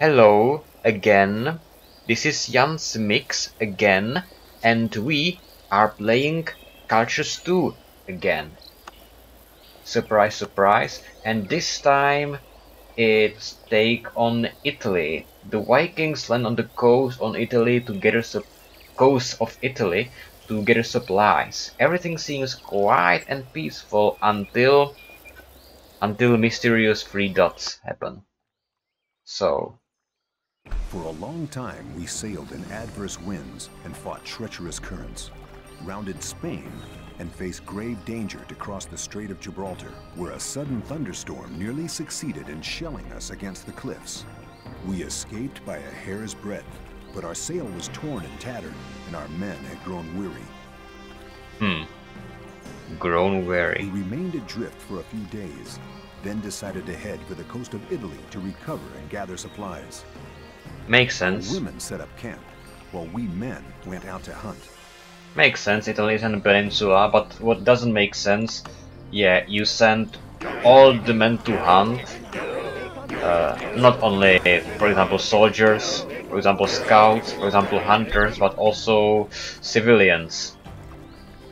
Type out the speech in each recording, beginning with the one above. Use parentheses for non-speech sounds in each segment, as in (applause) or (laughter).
Hello again. This is Jan's Mix again, and we are playing Cultures 2 again. Surprise, surprise, and this time it's take on Italy. The Vikings land on the coast on Italy to gather coast of Italy to gather supplies. Everything seems quiet and peaceful until until mysterious three dots happen. So for a long time, we sailed in adverse winds and fought treacherous currents, rounded Spain, and faced grave danger to cross the Strait of Gibraltar, where a sudden thunderstorm nearly succeeded in shelling us against the cliffs. We escaped by a hair's breadth, but our sail was torn and tattered, and our men had grown weary. Hmm. Grown weary. We remained adrift for a few days, then decided to head for the coast of Italy to recover and gather supplies. Makes sense. women set up camp, while we men went out to hunt. Makes sense, Italy is in a peninsula, but what doesn't make sense, yeah, you send all the men to hunt, uh, not only, for example, soldiers, for example, scouts, for example, hunters, but also civilians.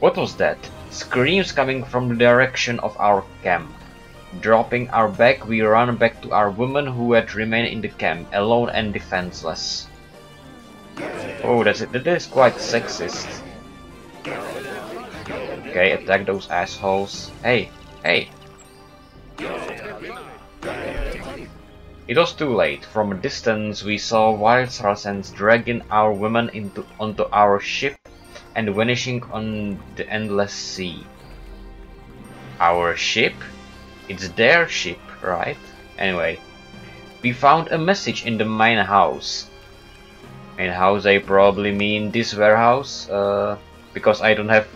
What was that? Screams coming from the direction of our camp. Dropping our bag, we run back to our woman who had remained in the camp, alone and defenseless. Oh, that's it. That is quite sexist. Okay, attack those assholes. Hey, hey. It was too late. From a distance, we saw wild Saracens dragging our women into onto our ship and vanishing on the endless sea. Our ship? It's their ship, right? Anyway, we found a message in the mine house. Mine house, I probably mean this warehouse, uh, because I don't have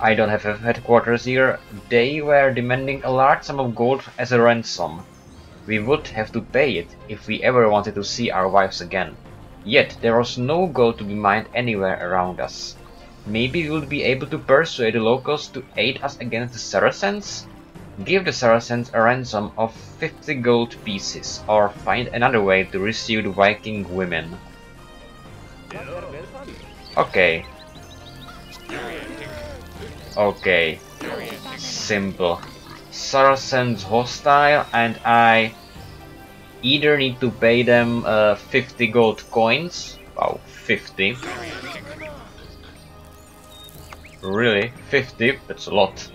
I don't have a headquarters here. They were demanding a large sum of gold as a ransom. We would have to pay it if we ever wanted to see our wives again. Yet there was no gold to be mined anywhere around us. Maybe we would be able to persuade the locals to aid us against the Saracens? Give the Saracens a ransom of 50 gold pieces, or find another way to rescue the Viking women. Okay. Okay. Simple. Saracens hostile and I either need to pay them uh, 50 gold coins. Wow, 50. Really? 50? That's a lot.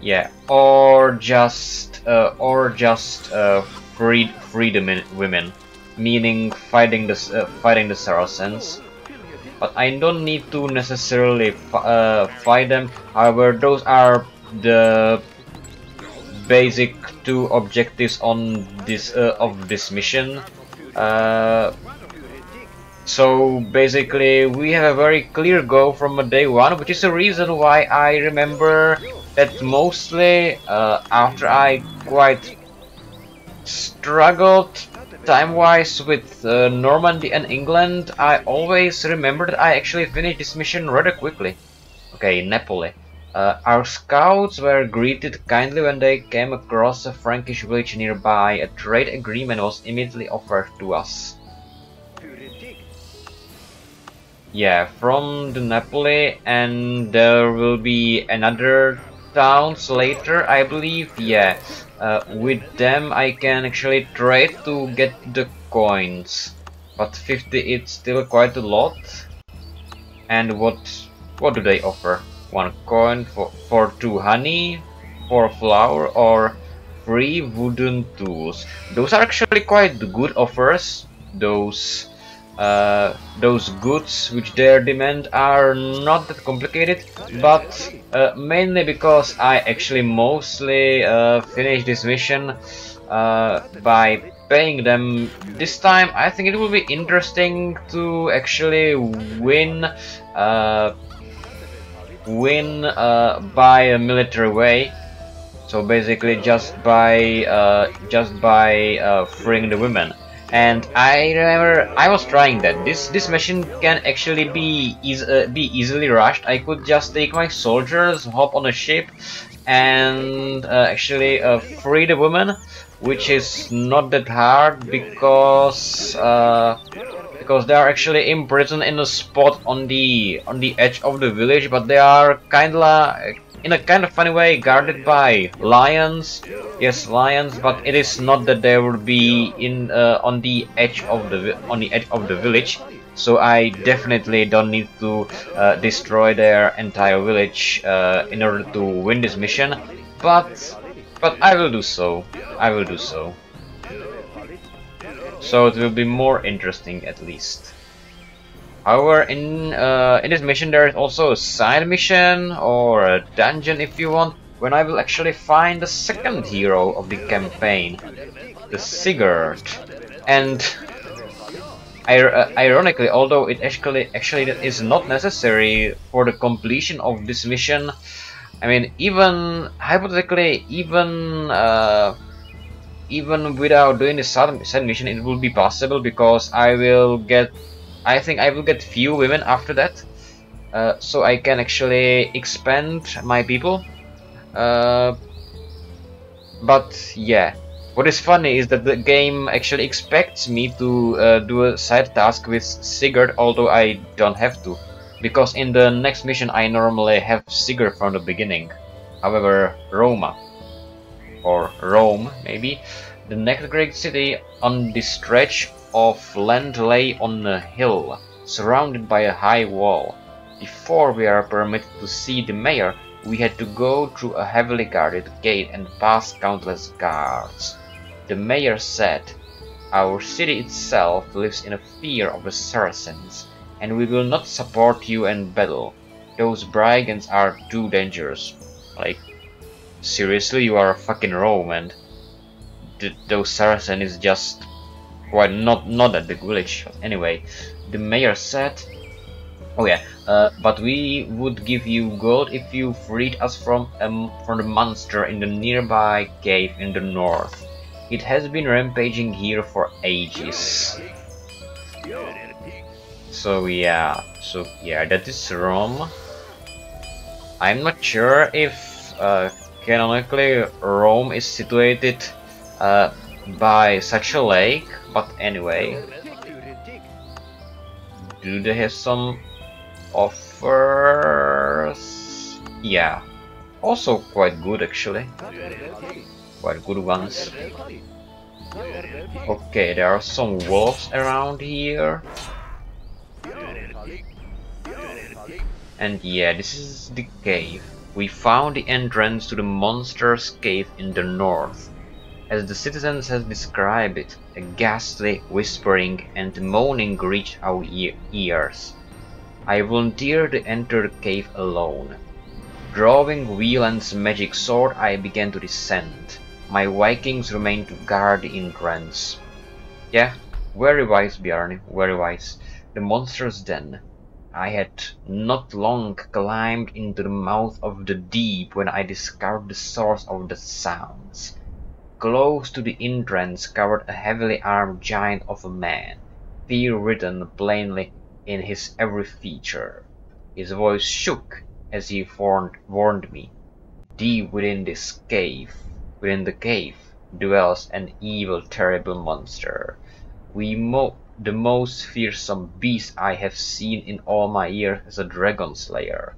Yeah, or just uh, or just uh, free free the women, meaning fighting the uh, fighting the Saracens. But I don't need to necessarily uh, fight them. However, those are the basic two objectives on this uh, of this mission. Uh, so basically, we have a very clear goal from day one, which is the reason why I remember that mostly uh, after I quite struggled time-wise with uh, Normandy and England, I always remember that I actually finished this mission rather quickly. Okay, Napoli. Uh, our scouts were greeted kindly when they came across a Frankish village nearby. A trade agreement was immediately offered to us. Yeah, from the Napoli and there will be another towns later, I believe. Yeah, uh, with them I can actually trade to get the coins. But 50 it's still quite a lot. And what what do they offer? One coin for, for two honey, for flour, or free wooden tools. Those are actually quite good offers. Those uh, those goods which they demand are not that complicated but uh, mainly because I actually mostly uh, finished this mission uh, by paying them. This time I think it will be interesting to actually win uh, win by a military way. So basically just by just by freeing the women and I remember I was trying that. This this machine can actually be uh, be easily rushed. I could just take my soldiers, hop on a ship, and uh, actually uh, free the woman, which is not that hard because uh, because they are actually imprisoned in a spot on the on the edge of the village, but they are kinda in a kind of funny way guarded by lions. Yes, lions, but it is not that they will be in uh, on the edge of the on the edge of the village. So I definitely don't need to uh, destroy their entire village uh, in order to win this mission. But but I will do so. I will do so. So it will be more interesting at least. However, in uh, in this mission there is also a side mission or a dungeon if you want, when I will actually find the second hero of the campaign, the Sigurd. And uh, ironically, although it actually actually is not necessary for the completion of this mission, I mean, even hypothetically, even uh, even without doing the side mission, it will be possible because I will get I think I will get few women after that. Uh, so I can actually expand my people. Uh, but yeah, what is funny is that the game actually expects me to uh, do a side task with Sigurd, although I don't have to. Because in the next mission I normally have Sigurd from the beginning. However, Roma, or Rome maybe, the next great city on this stretch of land lay on a hill, surrounded by a high wall. Before we are permitted to see the mayor, we had to go through a heavily guarded gate and pass countless guards. The mayor said, Our city itself lives in a fear of the Saracens, and we will not support you in battle. Those brigands are too dangerous. Like, seriously, you are a fucking Roman. Th those Saracens is just well, not not that big village. Anyway, the mayor said, "Oh yeah, uh, but we would give you gold if you freed us from um from the monster in the nearby cave in the north. It has been rampaging here for ages." So yeah, so yeah, that is Rome. I'm not sure if uh, canonically Rome is situated uh, by such a lake, but anyway. Do they have some offers? Yeah. Also quite good actually. Quite good ones. Okay, there are some wolves around here. And yeah, this is the cave. We found the entrance to the monster's cave in the north. As the citizens have described it, a ghastly whispering and moaning reached our ears. I volunteered to enter the cave alone. Drawing Wieland's magic sword, I began to descend. My Vikings remained to guard the entrance. Yeah, very wise, Bjarni, very wise. The monster's den. I had not long climbed into the mouth of the deep when I discovered the source of the sounds. Close to the entrance cowered a heavily armed giant of a man, fear written plainly in his every feature. His voice shook as he warned, warned me. Deep within this cave, within the cave, dwells an evil, terrible monster. We mo the most fearsome beast I have seen in all my years as a dragon slayer.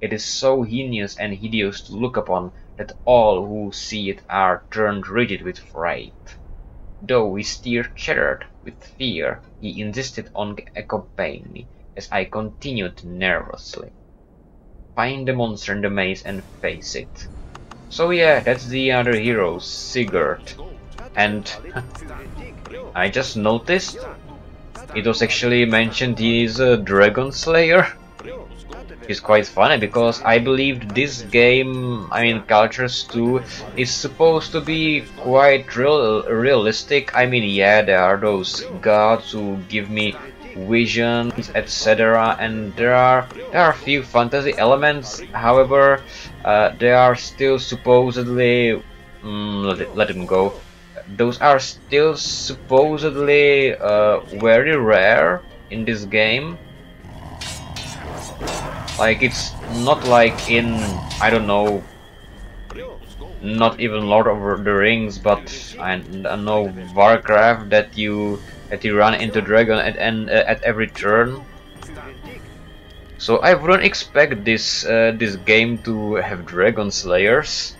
It is so heinous and hideous to look upon that all who see it are turned rigid with fright. Though his teeth chattered with fear, he insisted on accompanying me as I continued nervously. Find the monster in the maze and face it. So yeah, that's the other hero, Sigurd. And (laughs) I just noticed it was actually mentioned he is a dragon slayer is quite funny because I believe this game, I mean Cultures 2, is supposed to be quite real, realistic. I mean, yeah, there are those gods who give me visions, etc. And there are there are a few fantasy elements. However, uh, they are still supposedly mm, let it, let them go. Those are still supposedly uh, very rare in this game like it's not like in I don't know not even Lord of the Rings, but I, know Warcraft that you that you run into dragon at and uh, at every turn. So I wouldn't expect this uh, this game to have dragon slayers.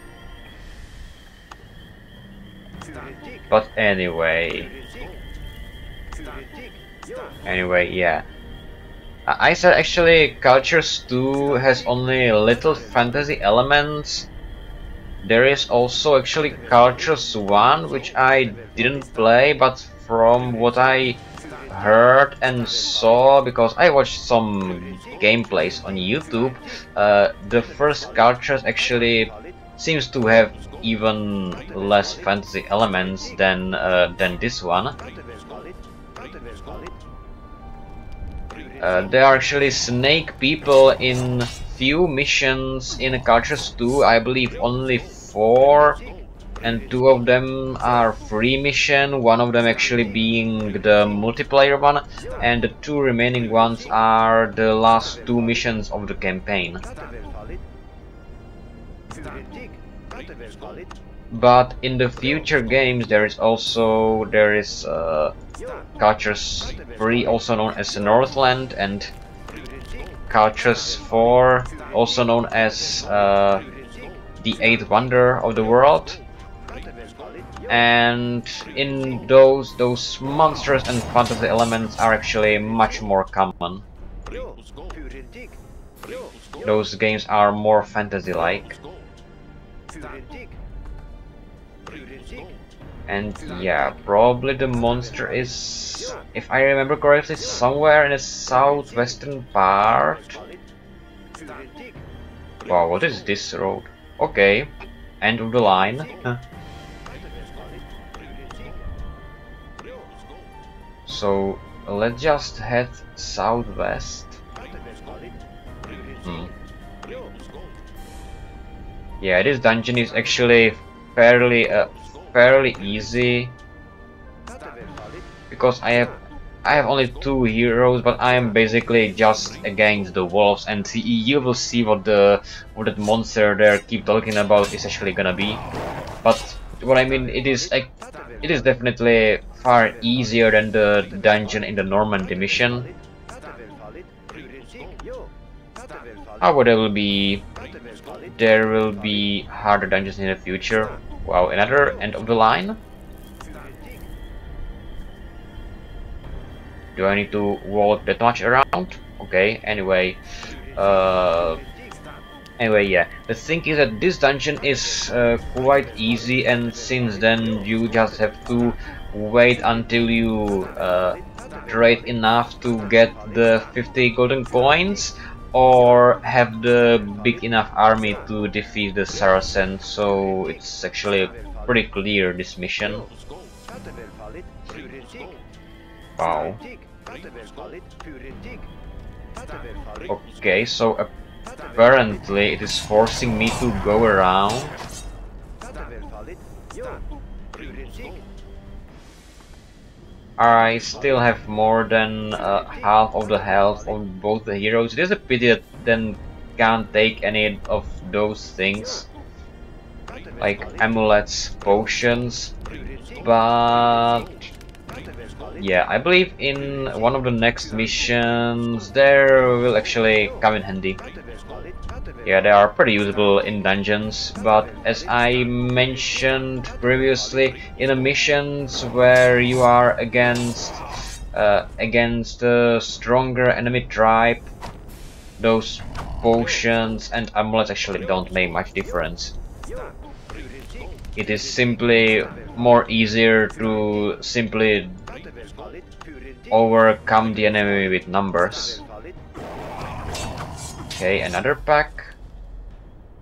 But anyway, anyway, yeah. I said actually Cultures 2 has only little fantasy elements there is also actually Cultures 1, which I didn't play, but from what I heard and saw, because I watched some gameplays on YouTube, uh, the first Cultures actually seems to have even less fantasy elements than uh, than this one. Uh, there are actually snake people in few missions in Cultures 2, I believe only four and two of them are free mission, one of them actually being the multiplayer one, and the two remaining ones are the last two missions of the campaign. But in the future games there is also there is uh, Cultures 3 also known as Northland and Cultures 4 also known as uh, the eighth wonder of the world. And in those those monsters and fantasy elements are actually much more common. Those games are more fantasy like and yeah probably the monster is if I remember correctly somewhere in the southwestern part wow what is this road Okay, end of the line. so let's just head southwest. Hmm. Yeah, this dungeon is actually fairly uh, fairly easy because I have I have only two heroes, but I am basically just against the wolves, and you will see what the what that monster there keep talking about is actually gonna be. But what I mean, it is it is definitely far easier than the dungeon in the Normandy mission. However, there will be there will be harder dungeons in the future. Wow, another end of the line. Do I need to walk that much around? Okay, anyway. Uh, anyway, yeah. The thing is that this dungeon is uh, quite easy and since then you just have to wait until you uh, trade enough to get the 50 golden coins or have the big enough army to defeat the Saracen so it's actually pretty clear this mission. Wow. Okay, so apparently it is forcing me to go around. I still have more than uh, half of the health of both the heroes. It is a pity that then can't take any of those things like amulets, potions, but yeah, I believe in one of the next missions there will actually come in handy. Yeah, they are pretty usable in dungeons, but as I mentioned previously, in the missions where you are against uh, against a stronger enemy tribe, those potions and amulets actually don't make much difference. It is simply more easier to simply overcome the enemy with numbers. Okay, another pack.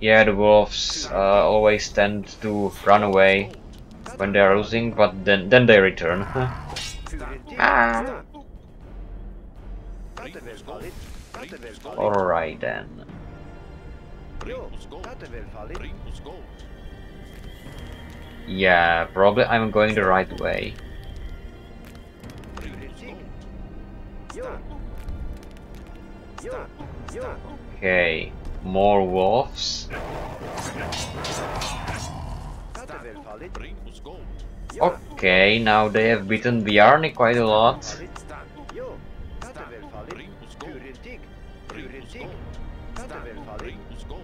Yeah, the wolves uh, always tend to run away when they are losing, but then then they return. ah. (laughs) Alright then. Yeah, probably I'm going the right way. Okay, more wolves. Okay, now they have beaten Bjarni quite a lot.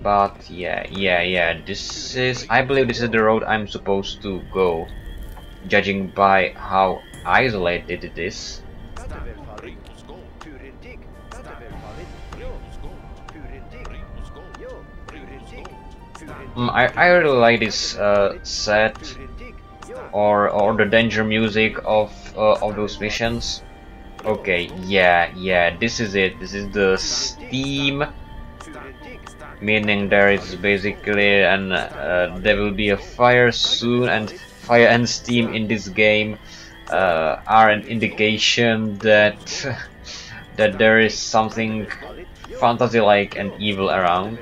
But yeah, yeah, yeah, this is... I believe this is the road I'm supposed to go. Judging by how isolated it is. Mm, I, I really like this uh, set or or the danger music of uh, of those missions. Okay, yeah, yeah, this is it. This is the steam meaning there is basically and uh, there will be a fire soon and fire and steam in this game uh, are an indication that (laughs) that there is something fantasy-like and evil around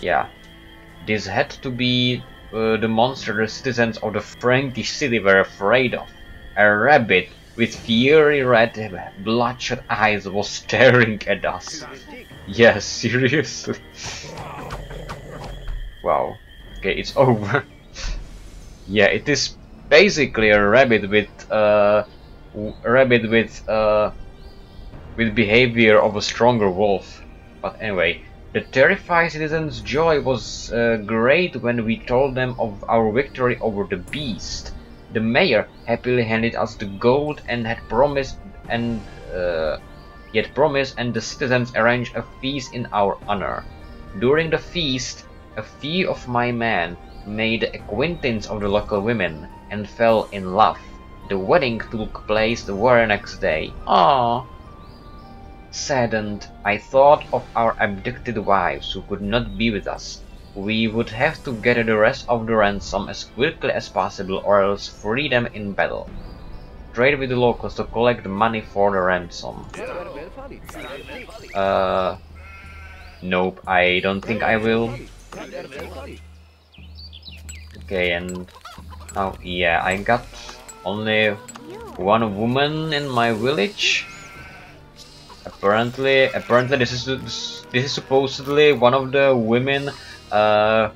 yeah this had to be uh, the monster the citizens of the Frankish city were afraid of a rabbit with fiery red bloodshot eyes was (laughs) staring at us Yes, seriously. (laughs) wow. Okay, it's over. (laughs) yeah, it is basically a rabbit with uh, a rabbit with uh, with behavior of a stronger wolf. But anyway, the terrified citizens' joy was uh, great when we told them of our victory over the beast. The mayor happily handed us the gold and had promised and uh, yet promised and the citizens arranged a feast in our honor. During the feast, a few of my men made the acquaintance of the local women and fell in love. The wedding took place the very next day. Ah! Saddened, I thought of our abducted wives who could not be with us. We would have to gather the rest of the ransom as quickly as possible or else free them in battle. Trade with the locals to collect the money for the ransom. Uh, nope, I don't think I will. Okay, and oh yeah, I got only one woman in my village. Apparently, apparently this is this is supposedly one of the women uh,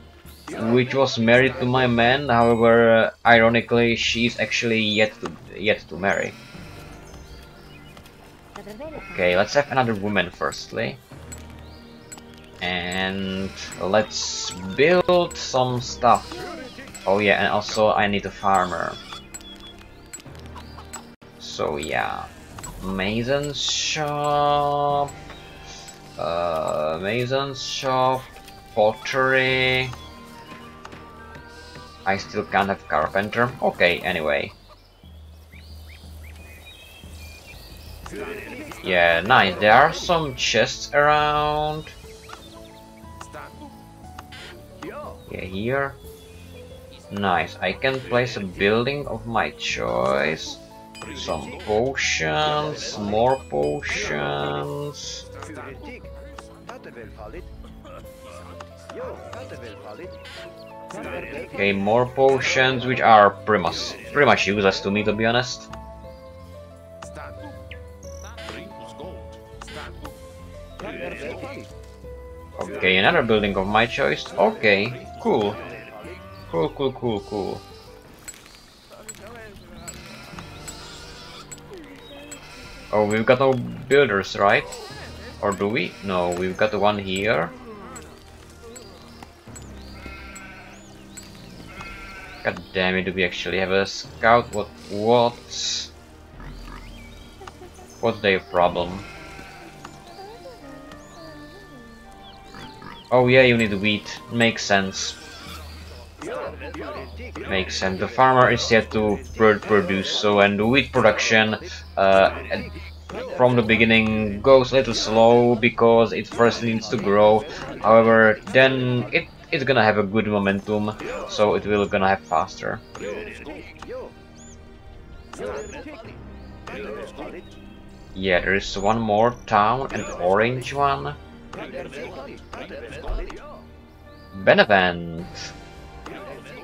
which was married to my man. However, uh, ironically, she's actually yet to yet to marry. Okay, let's have another woman firstly. And let's build some stuff. Oh yeah, and also I need a farmer. So yeah. Mason's shop. Uh, Mason's shop. Pottery. I still can't have carpenter. Okay, anyway. Yeah, nice. There are some chests around. Yeah, here. Nice. I can place a building of my choice. Some potions, more potions. Okay, more potions, which are pretty much, pretty much useless to me, to be honest. Okay, another building of my choice. Okay, cool. Cool, cool, cool, cool. Oh, we've got no builders, right? Or do we? No, we've got one here. God damn it, do we actually have a scout? What? What? What's their problem? Oh yeah, you need wheat. Makes sense. Makes sense. The farmer is yet to produce, so and the wheat production uh, from the beginning goes a little slow because it first needs to grow. However, then it it's gonna have a good momentum, so it will gonna have faster. Yeah, there is one more town, an orange one. Benevent.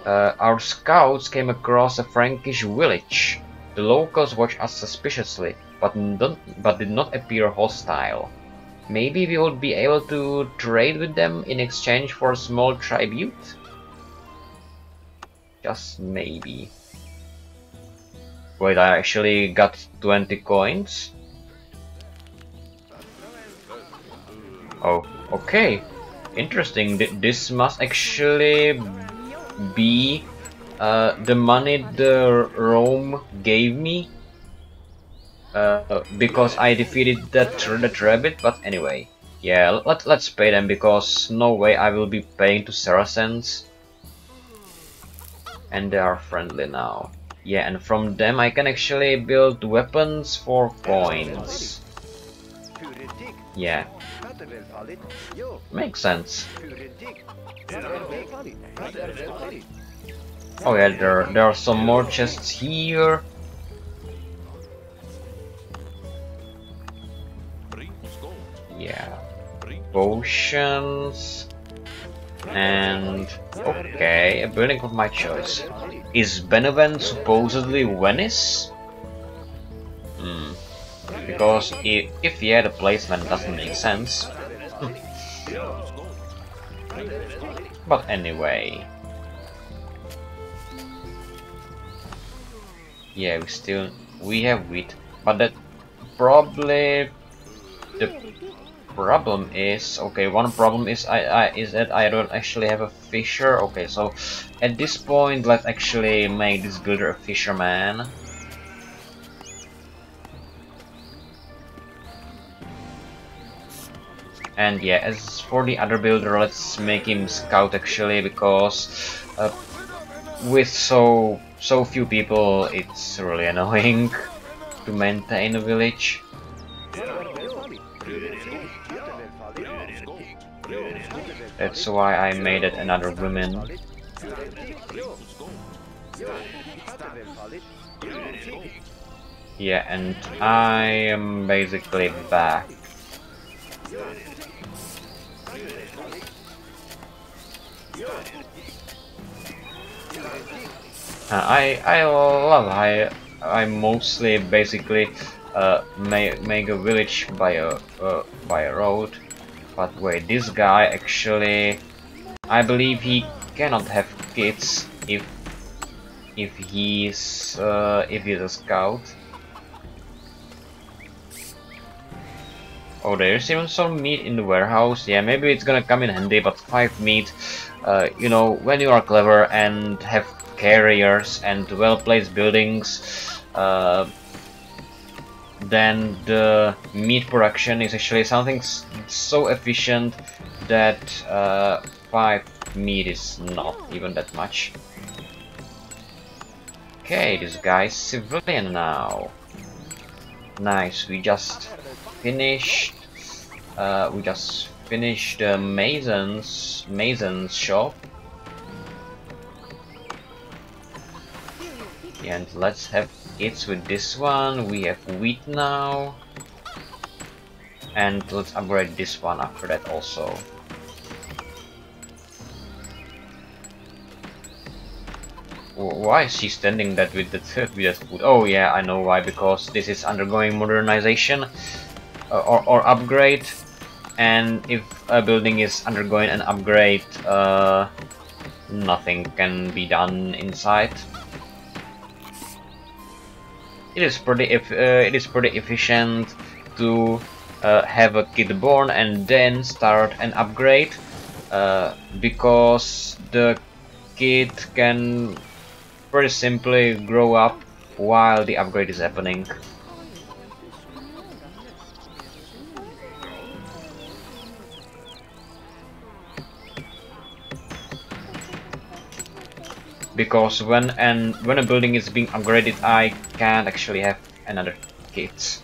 Uh, our scouts came across a Frankish village. The locals watched us suspiciously, but, not, but did not appear hostile. Maybe we would be able to trade with them in exchange for a small tribute? Just maybe. Wait, I actually got 20 coins? Oh, okay. Interesting. This must actually be uh, the money the Rome gave me uh, because I defeated that, that rabbit, but anyway. Yeah, let, let's pay them because no way I will be paying to Saracens. And they are friendly now. Yeah, and from them I can actually build weapons for coins. Yeah. Makes sense. Oh yeah, there, there are some more chests here. Yeah. Potions. And... Okay, a building of my choice. Is Benevent supposedly Venice? Hmm. Because if, if yeah, the placement doesn't make sense. but anyway. Yeah, we still... We have wheat. But that probably... The problem is... Okay, one problem is I, I is that I don't actually have a fisher. Okay, so at this point, let's actually make this builder a fisherman. And yeah, as for the other builder, let's make him scout actually, because uh, with so so few people, it's really (laughs) annoying to maintain a village. That's why I made it another woman. Yeah, and I am basically back. Uh, I I love I I mostly basically uh, make make a village by a uh, by a road, but wait, this guy actually I believe he cannot have kids if if he's uh, if he's a scout. Oh, there's even some meat in the warehouse. Yeah, maybe it's gonna come in handy, but 5 meat, uh, you know, when you are clever and have carriers and well-placed buildings, uh, then the meat production is actually something so efficient that uh, 5 meat is not even that much. Okay, this guy's civilian now. Nice, we just finished uh, we just finished the mason's mason's shop and let's have it with this one we have wheat now. And let's upgrade this one after that also. Why is she standing that with the with that food oh yeah I know why because this is undergoing modernization uh, or, or upgrade. And if a building is undergoing an upgrade uh, nothing can be done inside it is pretty if uh, it is pretty efficient to uh, have a kid born and then start an upgrade uh, because the kid can very simply grow up while the upgrade is happening because when and when a building is being upgraded I can't actually have another kit.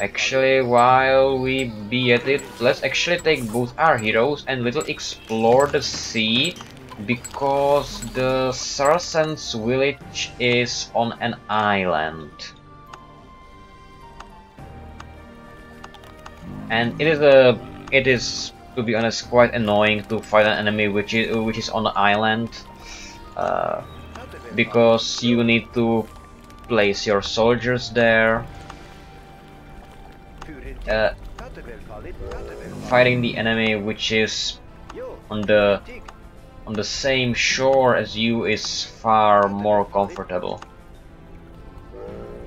Actually, while we be at it, let's actually take both our heroes and little explore the sea because the Saracens village is on an island. And it is a it is to be honest, quite annoying to fight an enemy which is which is on the island, uh, because you need to place your soldiers there. Uh, fighting the enemy which is on the on the same shore as you is far more comfortable.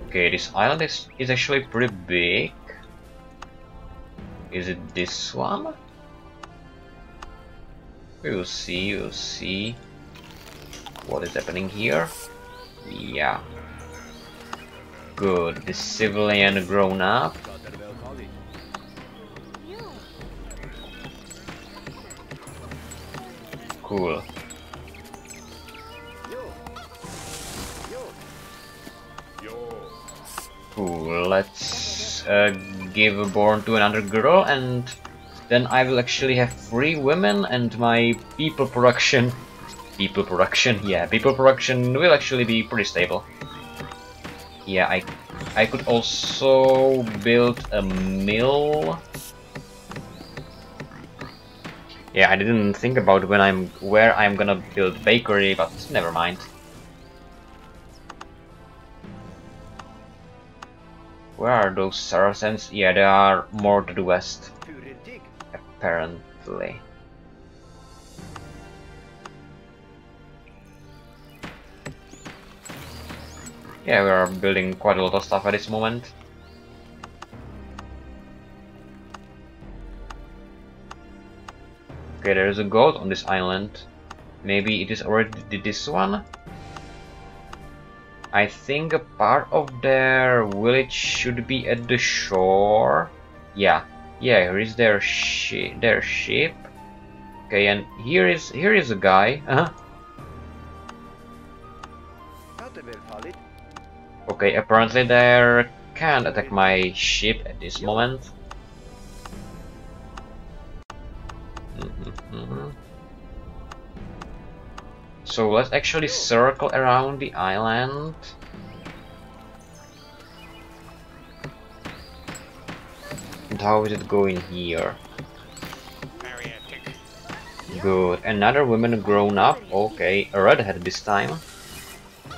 Okay, this island is, is actually pretty big. Is it this one? We will see, we'll see what is happening here. Yeah. Good, the civilian grown up. Cool. Cool, let's uh, give a born to another girl and then I will actually have three women and my people production. People production? Yeah people production will actually be pretty stable. Yeah I I could also build a mill. Yeah I didn't think about when I'm where I'm gonna build bakery but never mind. Where are those Saracens? Yeah, they are more to the west. Apparently. Yeah, we are building quite a lot of stuff at this moment. Okay, there is a goat on this island. Maybe it is already this one? I think a part of their village should be at the shore. Yeah, yeah, here is their ship. Their ship. Okay, and here is here is a guy. Uh -huh. Okay, apparently they can't attack my ship at this moment. Mm -hmm. So let's actually circle around the island. And how is it going here? Good. Another woman grown up. Okay, a redhead this time.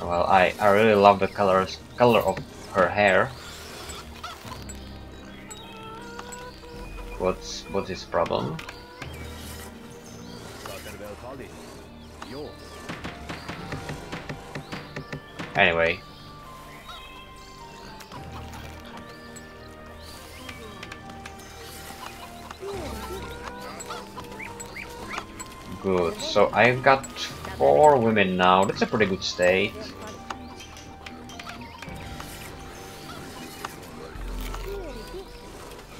Well, I, I really love the colors color of her hair. What's what's his problem? Anyway. Good, so I've got four women now, that's a pretty good state.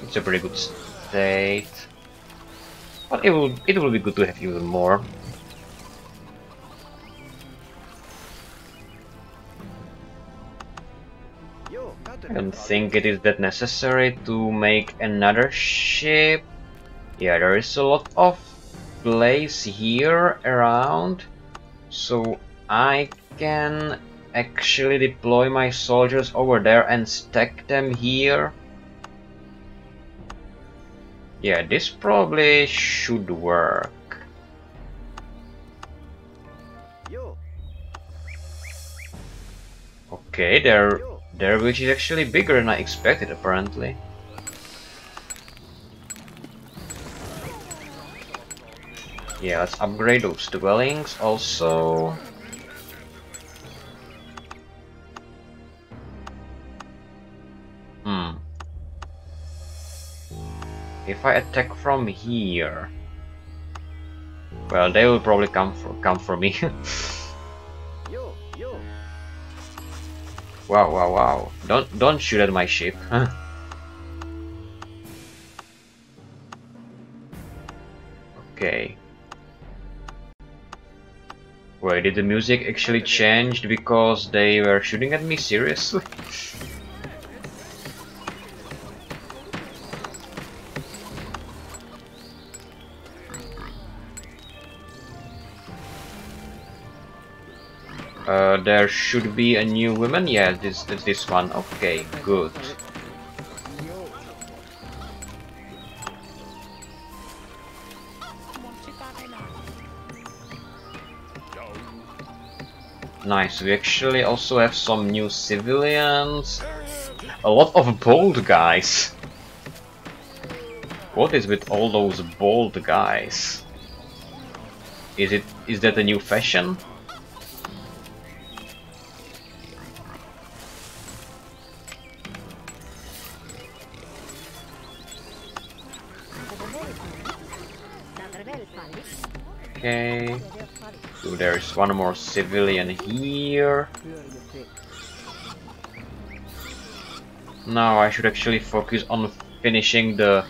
It's a pretty good state. But it will it will be good to have even more. I don't think it is that necessary to make another ship. Yeah, there is a lot of place here around, so I can actually deploy my soldiers over there and stack them here. Yeah, this probably should work. Okay, there there, which is actually bigger than I expected, apparently. Yeah, let's upgrade those dwellings also. Hmm. If I attack from here... Well, they will probably come for, come for me. (laughs) Wow, wow, wow. Don't don't shoot at my ship. (laughs) okay. Wait, did the music actually change because they were shooting at me? Seriously? Uh, there should be a new woman. Yeah, this this, this one. Okay, good. Nice, we actually also have some new civilians. A lot of bold guys. What is with all those bald guys? Is it is that a new fashion? There is one more civilian here. Now I should actually focus on finishing the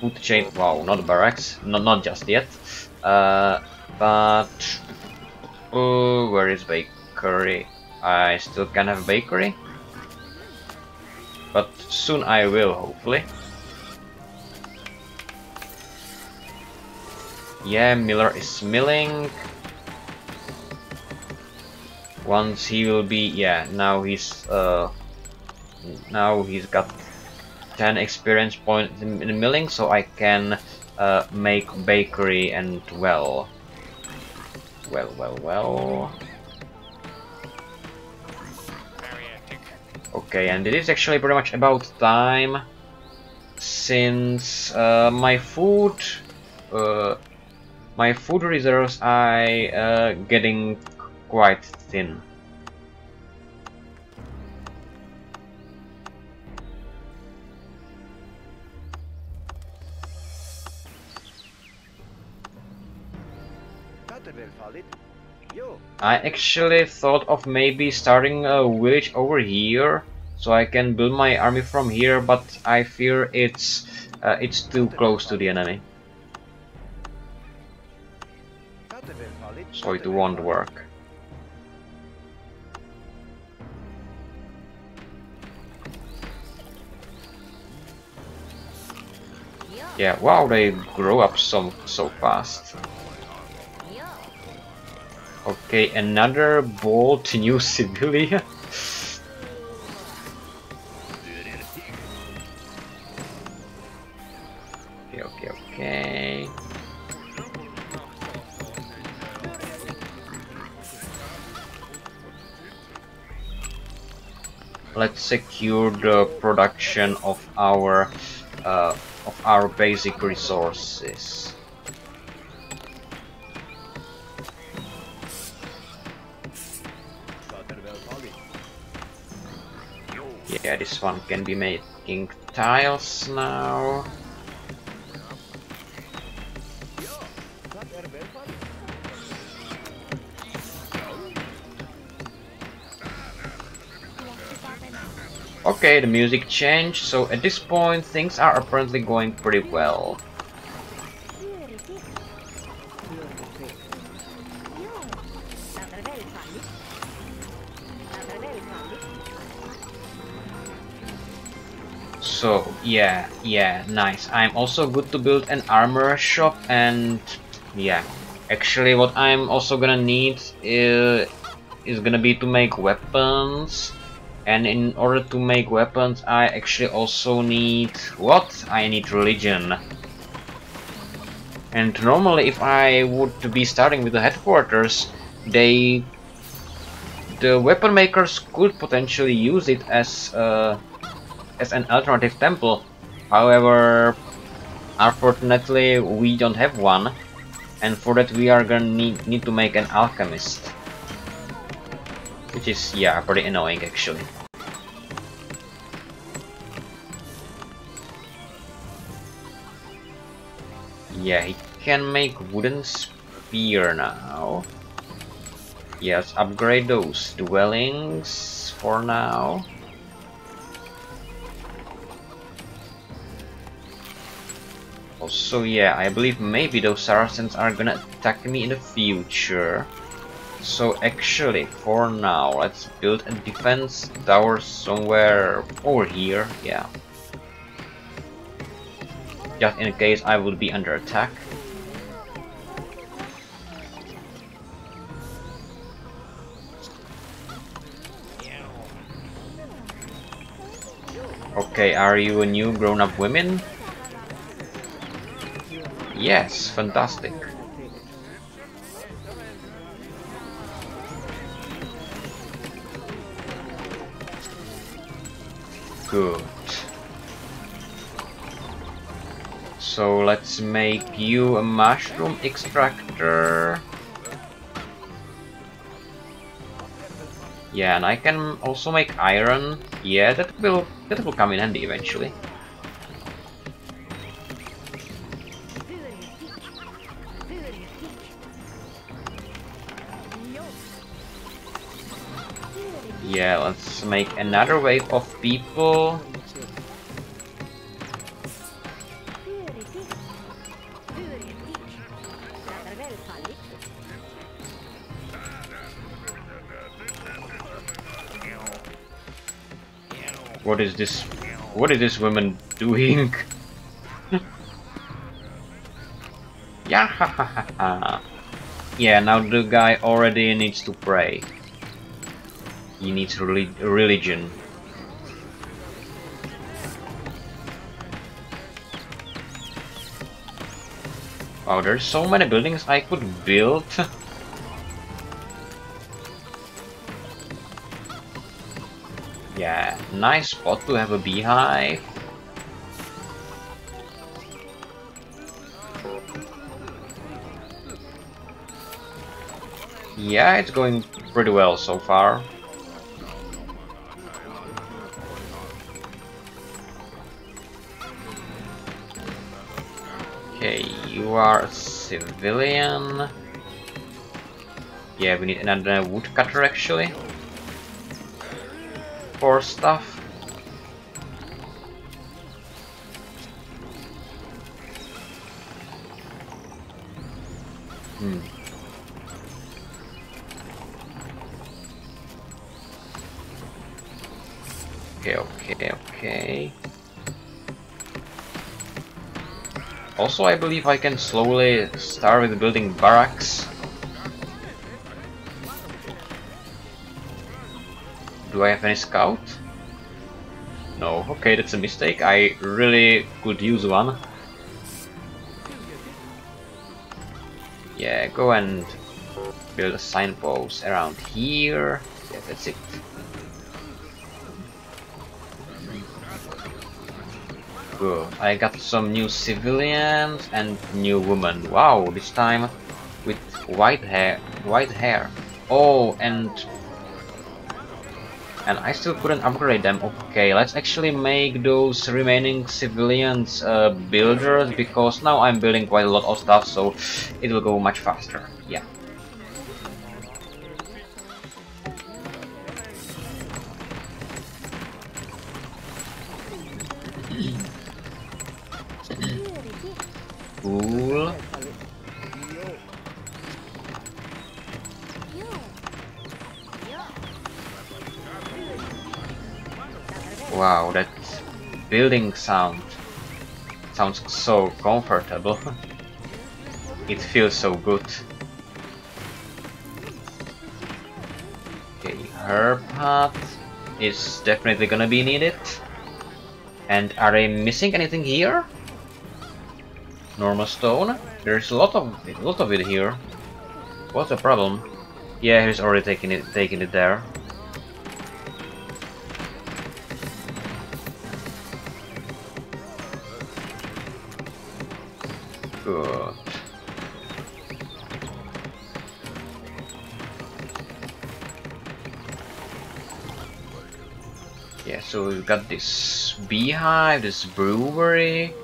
food chain. Wow, not barracks. Not not just yet. Uh, but oh, where is bakery? I still can have bakery, but soon I will hopefully. Yeah, Miller is milling. Once he will be, yeah, now he's, uh, now he's got 10 experience points in, in milling, so I can uh, make bakery and well. Well, well, well. Okay, and it is actually pretty much about time since uh, my food uh, my food reserves are uh, getting quite thin. I actually thought of maybe starting a village over here so I can build my army from here but I fear it's uh, it's too close to the enemy. so it won't work. Yeah, wow, they grow up so, so fast. Okay, another bold new (laughs) civilian. okay, okay, okay. let's secure the production of our uh, of our basic resources. Yeah, this one can be making tiles now. Okay, the music changed, so at this point things are apparently going pretty well. So, yeah, yeah, nice. I'm also good to build an armor shop and yeah. Actually, what I'm also gonna need is, is gonna be to make weapons and in order to make weapons I actually also need what? I need religion. And normally if I would be starting with the headquarters they the weapon makers could potentially use it as uh, as an alternative temple. However unfortunately we don't have one. And for that we are gonna need, need to make an alchemist. Which is yeah pretty annoying actually Yeah, he can make wooden spear now. Yes, upgrade those dwellings for now. Also, yeah, I believe maybe those Saracens are gonna attack me in the future. So actually, for now, let's build a defense tower somewhere over here, yeah just in case I would be under attack. Okay, are you a new grown-up woman? Yes, fantastic. Good. So let's make you a mushroom extractor. Yeah, and I can also make iron. Yeah, that will that will come in handy eventually. Yeah, let's make another wave of people. What is this? What is this woman doing? (laughs) yeah, yeah. Now the guy already needs to pray. He needs religion. Wow, there's so many buildings I could build. (laughs) yeah, nice spot to have a beehive. Yeah, it's going pretty well so far. Okay, you are a civilian. Yeah, we need another woodcutter actually. For stuff. Hmm. Okay, okay, okay. Also, I believe I can slowly start with building barracks. Do I have any scout? No, okay, that's a mistake. I really could use one. Yeah, go and build a signpost around here. Yeah, that's it. Good. I got some new civilians and new woman. Wow, this time with white hair. White hair. Oh, and and I still couldn't upgrade them. Okay, let's actually make those remaining civilians uh, builders because now I'm building quite a lot of stuff, so it will go much faster. Yeah. Building sound sounds so comfortable. (laughs) it feels so good. Okay, herb hut is definitely gonna be needed. And are they missing anything here? Normal stone. There's a lot of a lot of it here. What's the problem? Yeah, he's already taking it taking it there. So we've got this beehive, this brewery.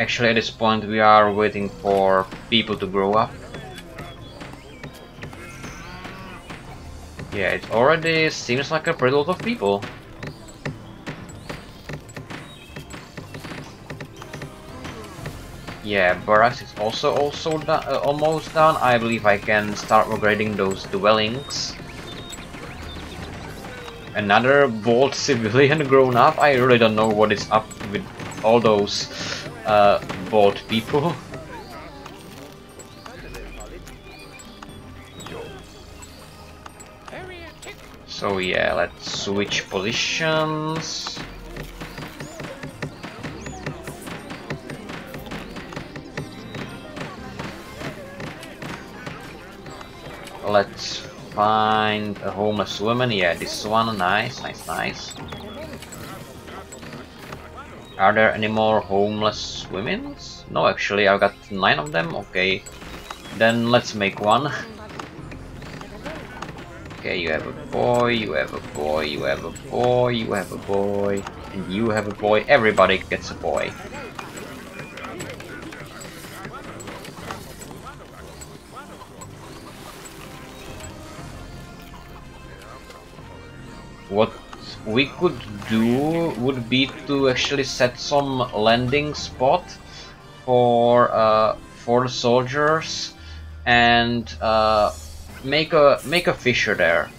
Actually, at this point, we are waiting for people to grow up. Yeah, it already seems like a pretty lot of people. Yeah, barracks is also also done, uh, almost done. I believe I can start upgrading those dwellings. Another bald civilian (laughs) grown up. I really don't know what is up with all those uh, bald people. So yeah, let's switch positions. Let's find a homeless woman. Yeah, this one, nice, nice, nice. Are there any more homeless women? No, actually, I've got nine of them. Okay, then let's make one. okay, you have a boy, you have a boy, you have a boy, you have a boy, and you have a boy. Everybody gets a boy. We could do would be to actually set some landing spot for uh, for the soldiers and uh, make a make a fisher there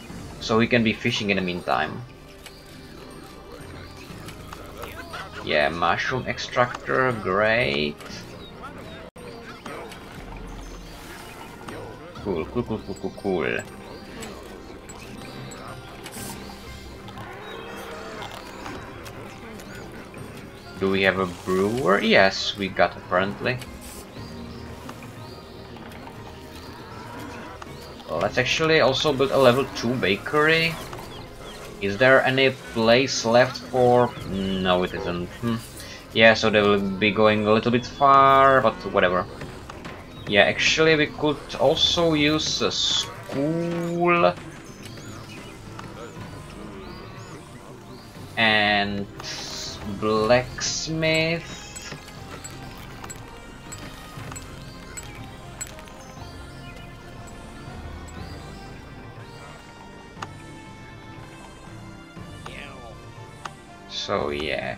so we can be fishing in the meantime. Yeah mushroom extractor great. Cool cool cool cool cool cool Do we have a brewer? Yes, we got apparently. Let's actually also build a level 2 bakery. Is there any place left for... No, it isn't. Hmm. Yeah, so they will be going a little bit far, but whatever. Yeah, actually we could also use a school. And blacksmith. So yeah.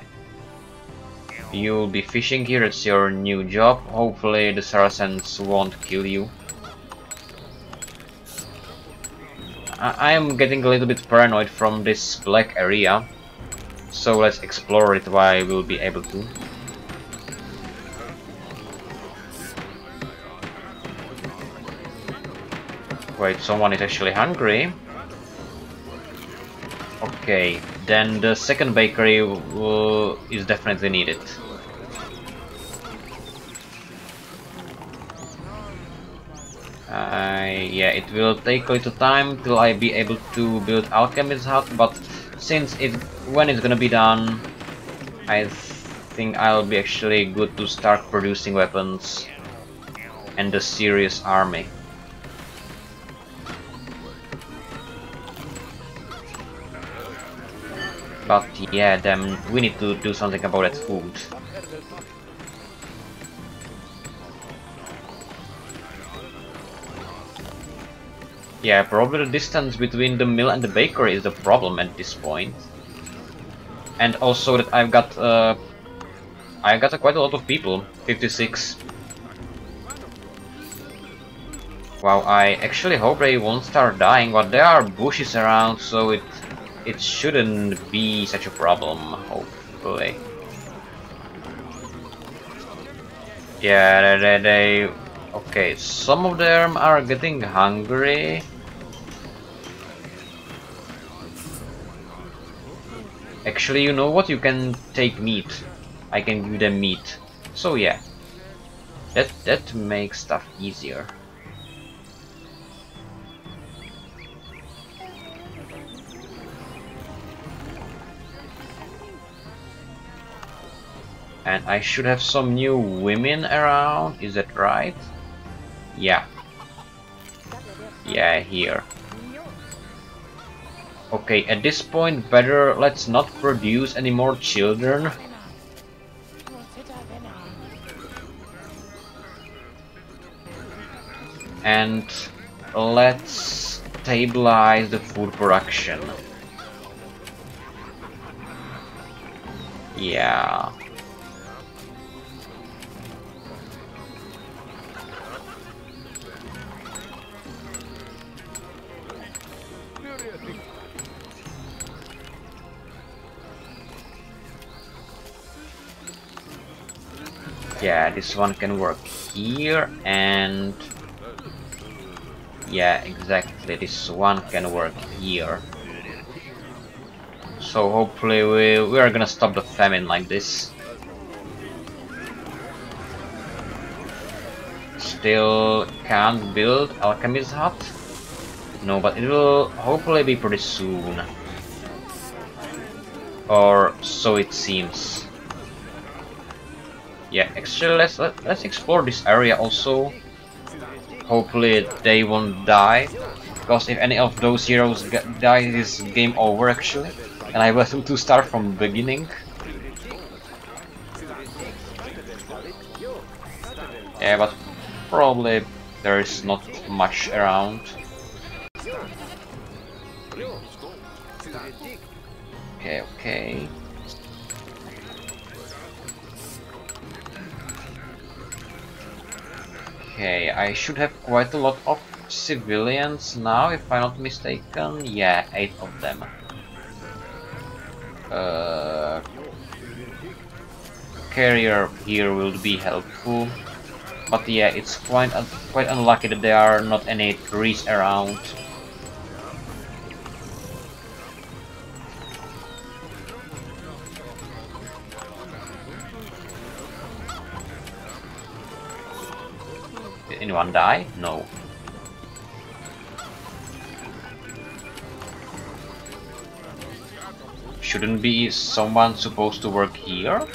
You'll be fishing here, it's your new job. Hopefully the Saracens won't kill you. I, am getting a little bit paranoid from this black area. So let's explore it while we'll be able to. Wait, someone is actually hungry. Okay, then the second bakery is definitely needed. Uh, yeah, it will take a little time till I be able to build alchemist hut, but since it when it's gonna be done, I think I'll be actually good to start producing weapons and a serious army. But yeah, then we need to do something about that food. Yeah, probably the distance between the mill and the bakery is the problem at this point. And also that I've got uh, I got uh, quite a lot of people, 56. Wow, I actually hope they won't start dying, but there are bushes around, so it it shouldn't be such a problem, hopefully. Yeah, they, they, okay, some of them are getting hungry. Actually, you know what? You can take meat. I can give them meat. So yeah. That that makes stuff easier. And I should have some new women around, is that right? Yeah. Yeah, here. Okay, at this point, better let's not produce any more children. And let's stabilize the food production. Yeah. Yeah this one can work here and yeah exactly this one can work here. So hopefully we, we are gonna stop the famine like this. Still can't build alchemist hut. No but it will hopefully be pretty soon. Or so it seems Yeah, actually, let's let, let's explore this area also. Hopefully they won't die, because if any of those heroes die, this game over actually, and I will (laughs) to start from the beginning. Yeah, but probably there is not much around. Okay, okay. Okay, I should have quite a lot of civilians now, if I'm not mistaken. Yeah, eight of them. Uh, carrier here will be helpful. But yeah, it's quite quite unlucky that there are not any trees around. Anyone die? No. Shouldn't be someone supposed to work here?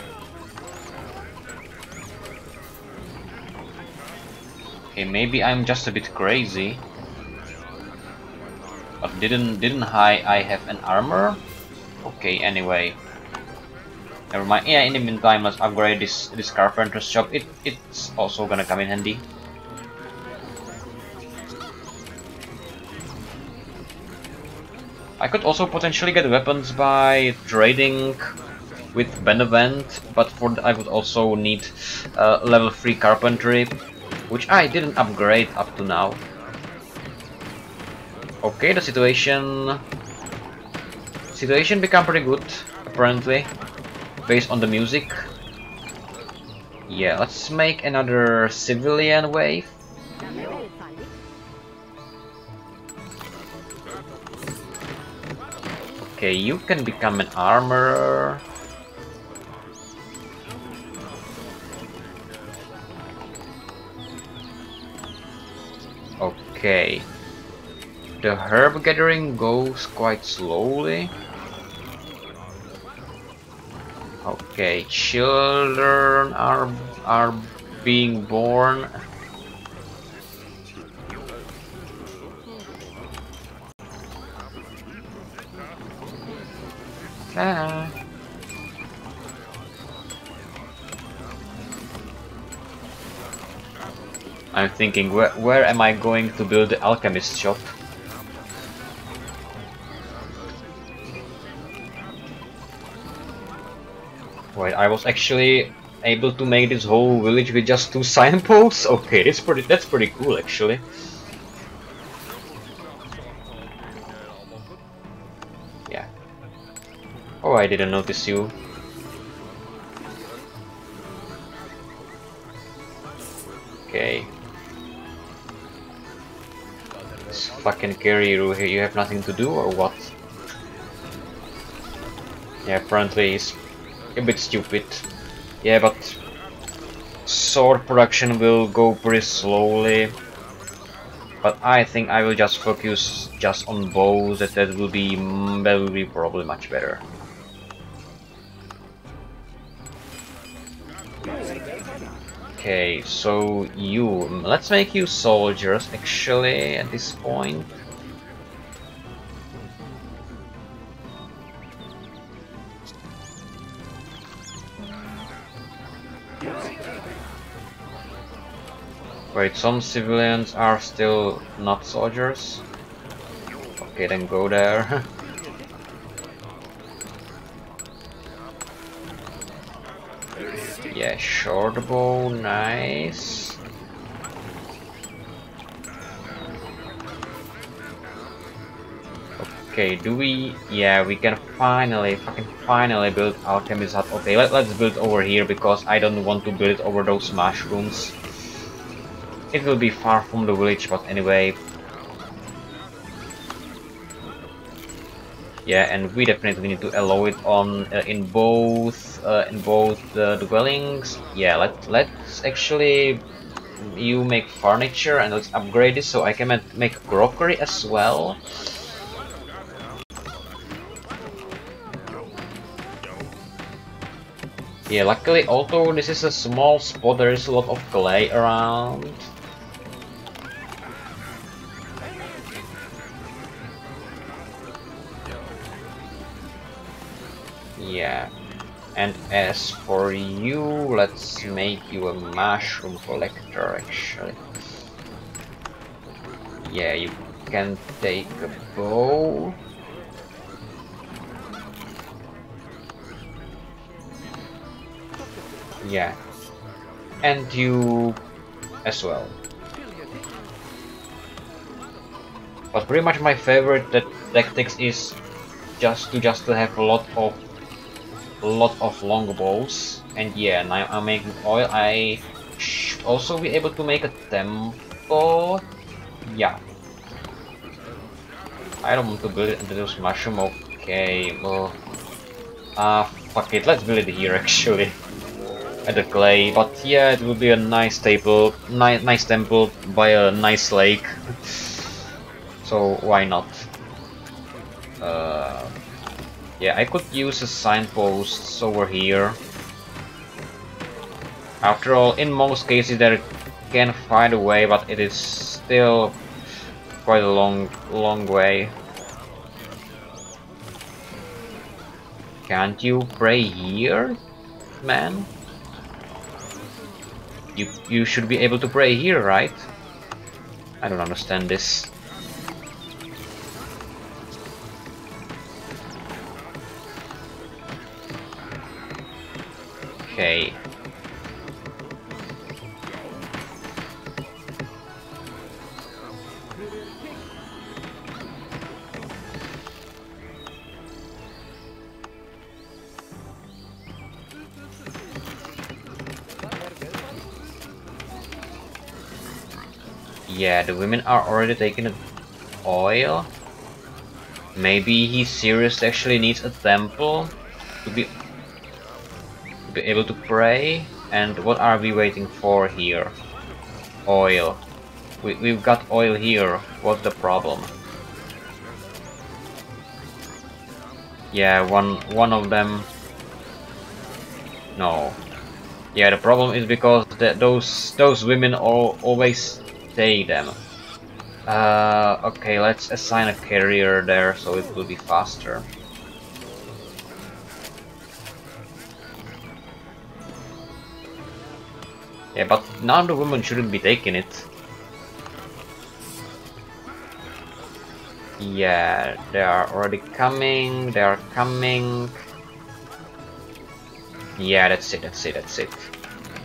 Okay, maybe I'm just a bit crazy. But didn't didn't I I have an armor? Okay, anyway. Never mind. Yeah, in the meantime, let's upgrade this this carpenter's shop. It it's also gonna come in handy. I could also potentially get weapons by trading with Benevent, but for that I would also need uh, level 3 carpentry which I didn't upgrade up to now. Okay, the situation... Situation become pretty good, apparently, based on the music. Yeah, let's make another civilian wave. Okay, you can become an armorer. Okay. The herb gathering goes quite slowly. Okay, children are are being born. Ah. I'm thinking, where, where am I going to build the alchemist shop? Wait, I was actually able to make this whole village with just two signposts? (laughs) Okay, that's pretty that's pretty cool actually. Oh, I didn't notice you. Okay. fucking carry you here. You have nothing to do or what? Yeah, apparently he's a bit stupid. Yeah, but sword production will go pretty slowly. But I think I will just focus just on bows. That that will be that will be probably much better. Okay, so you... Let's make you soldiers, actually, at this point. Wait, some civilians are still not soldiers? Okay, then go there. (laughs) Yeah, short bow, nice. Okay, do we... Yeah, we can finally, fucking finally build Alchemist Hut. Okay, let, let's build over here because I don't want to build over those mushrooms. It will be far from the village, but anyway, yeah and we definitely need to allow it on uh, in both uh, in both uh, dwellings yeah let let's actually you make furniture and let's upgrade it so I can make crockery as well Yeah, luckily, although this is a small spot, there is a lot of clay around. And as for you, let's make you a mushroom collector, actually. Yeah, you can take a bow. Yeah. And you as well. But pretty much my favorite tactics is just to just to have a lot of a lot of longbows. And yeah, now I'm making oil. I should also be able to make a temple. Yeah. I don't want to build this mushroom. Okay, well, ah, uh, fuck it. Let's build it here (laughs) actually at the clay. But yeah, it will be a nice table, ni nice temple by a nice lake. (sighs) so why not? Uh, yeah, I could use a signpost over here. After all, in most cases they can find a way, but it is still quite a long, long way. Can't you pray here, man? You, you should be able to pray here, right? I don't understand this. Okay. Yeah, the women are already taking oil. Maybe he seriously actually needs a temple to be be able to pray. And what are we waiting for here? Oil. We, we've got oil here. What's the problem? Yeah, one one of them. No. Yeah, the problem is because the, those those women all always take them. Uh, okay, let's assign a carrier there so it will be faster. Yeah, but now the woman shouldn't be taking it. Yeah, they are already coming, they are coming. Yeah, that's it, that's it, that's it.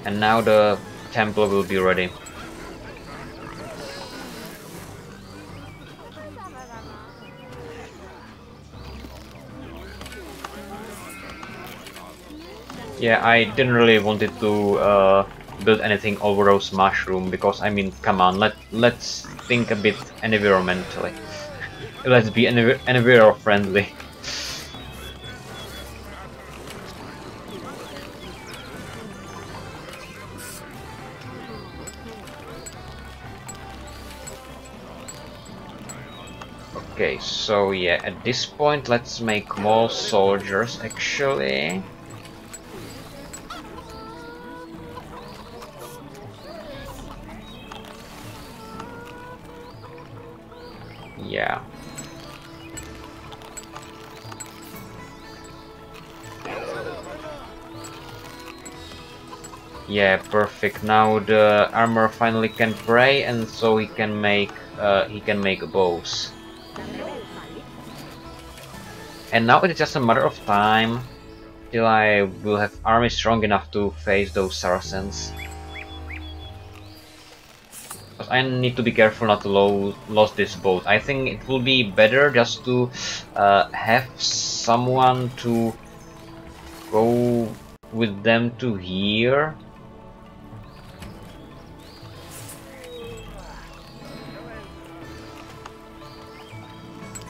And now the temple will be ready. Yeah, I didn't really wanted to uh, build anything over those mushroom because I mean, come on, let let's think a bit environmentally. (laughs) let's be enviro friendly. Okay, so yeah, at this point let's make more soldiers actually. Yeah. Yeah, perfect. Now the armor finally can pray, and so he can make uh, he can make bows. And now it is just a matter of time till I will have army strong enough to face those Saracens. I need to be careful not to lo lose this boat. I think it will be better just to uh, have someone to go with them to here.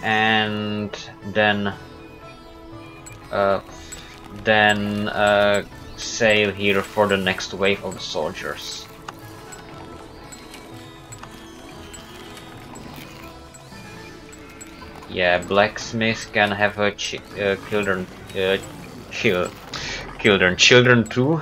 And then uh, then uh, sail here for the next wave of soldiers. Yeah, blacksmith can have her ch uh, children uh, Children, children too.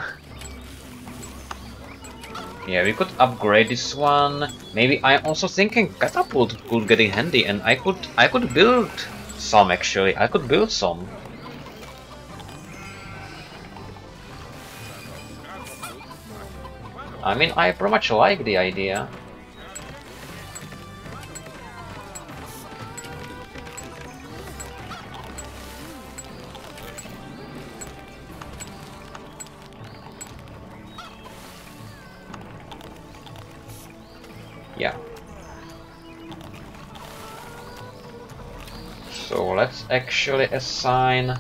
Yeah, we could upgrade this one. Maybe I'm also thinking catapult could get in handy, and I could I could build some actually. I could build some. I mean, I pretty much like the idea. Actually assign,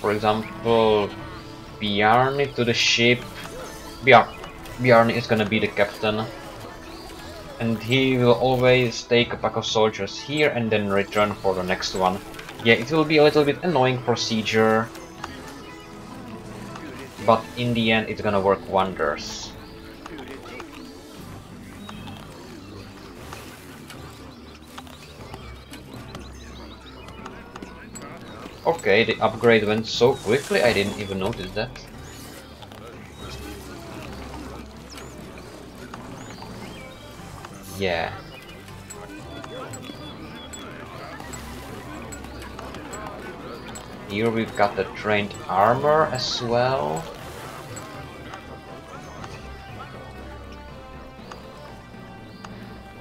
for example, Bjarni to the ship. Bjar Bjarni is gonna be the captain. And he will always take a pack of soldiers here and then return for the next one. Yeah, it will be a little bit annoying procedure. But in the end, it's gonna work wonders. Okay, the upgrade went so quickly, I didn't even notice that. Yeah. Here we've got the trained armor as well.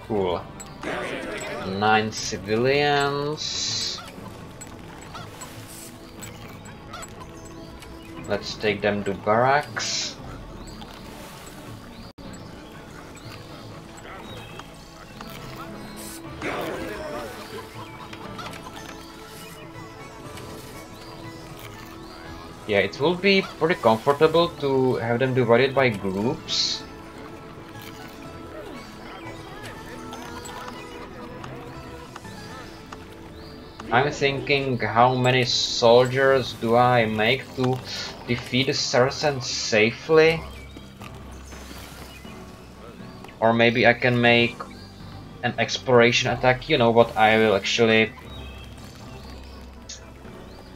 Cool. Nine civilians. Let's take them to barracks. Yeah, it will be pretty comfortable to have them divided by groups. I'm thinking how many soldiers do I make to defeat the Saracen safely? Or maybe I can make an exploration attack, you know what I will actually...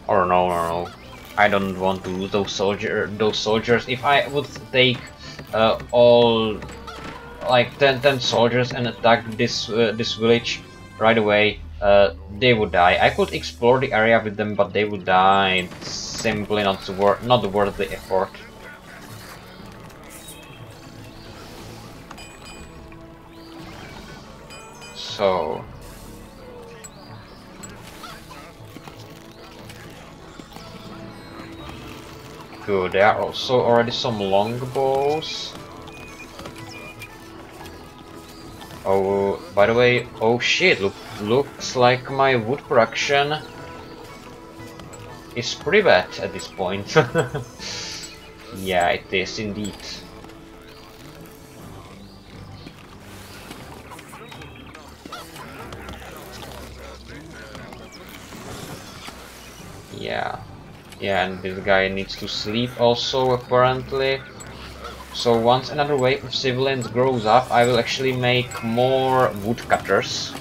Or no, no, no. I don't want to lose those soldier, those soldiers. If I would take uh, all like 10, 10 soldiers and attack this uh, this village right away, uh, they would die. I could explore the area with them, but they would die. Simply not worth not worth the effort. So. Good, there are also already some longbows. Oh, by the way, oh shit, look, looks like my wood production is pretty bad at this point. (laughs) yeah, it is indeed. Yeah. Yeah, and this guy needs to sleep also, apparently. So once another wave of civilians grows up, I will actually make more woodcutters.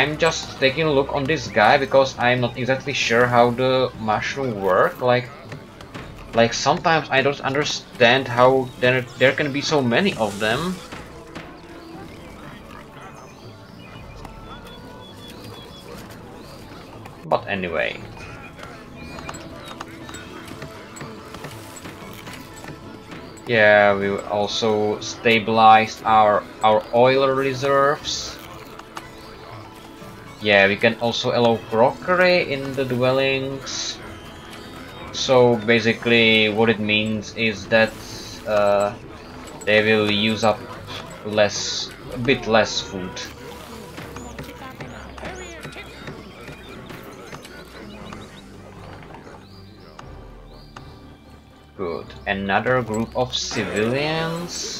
I'm just taking a look on this guy because I'm not exactly sure how the mushroom work. Like, like sometimes I don't understand how there there can be so many of them. But anyway. Yeah, we also stabilized our our oil reserves. Yeah, we can also allow crockery in the dwellings. So basically what it means is that uh, they will use up less, a bit less food. Good. Another group of civilians.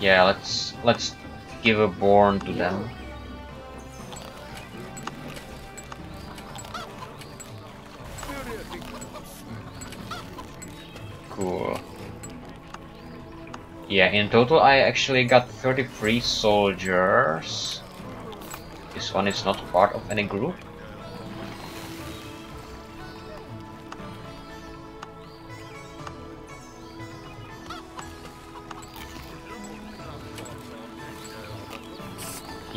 Yeah, let's let's give a born to them. Cool. Yeah, in total I actually got 33 soldiers. This one is not part of any group.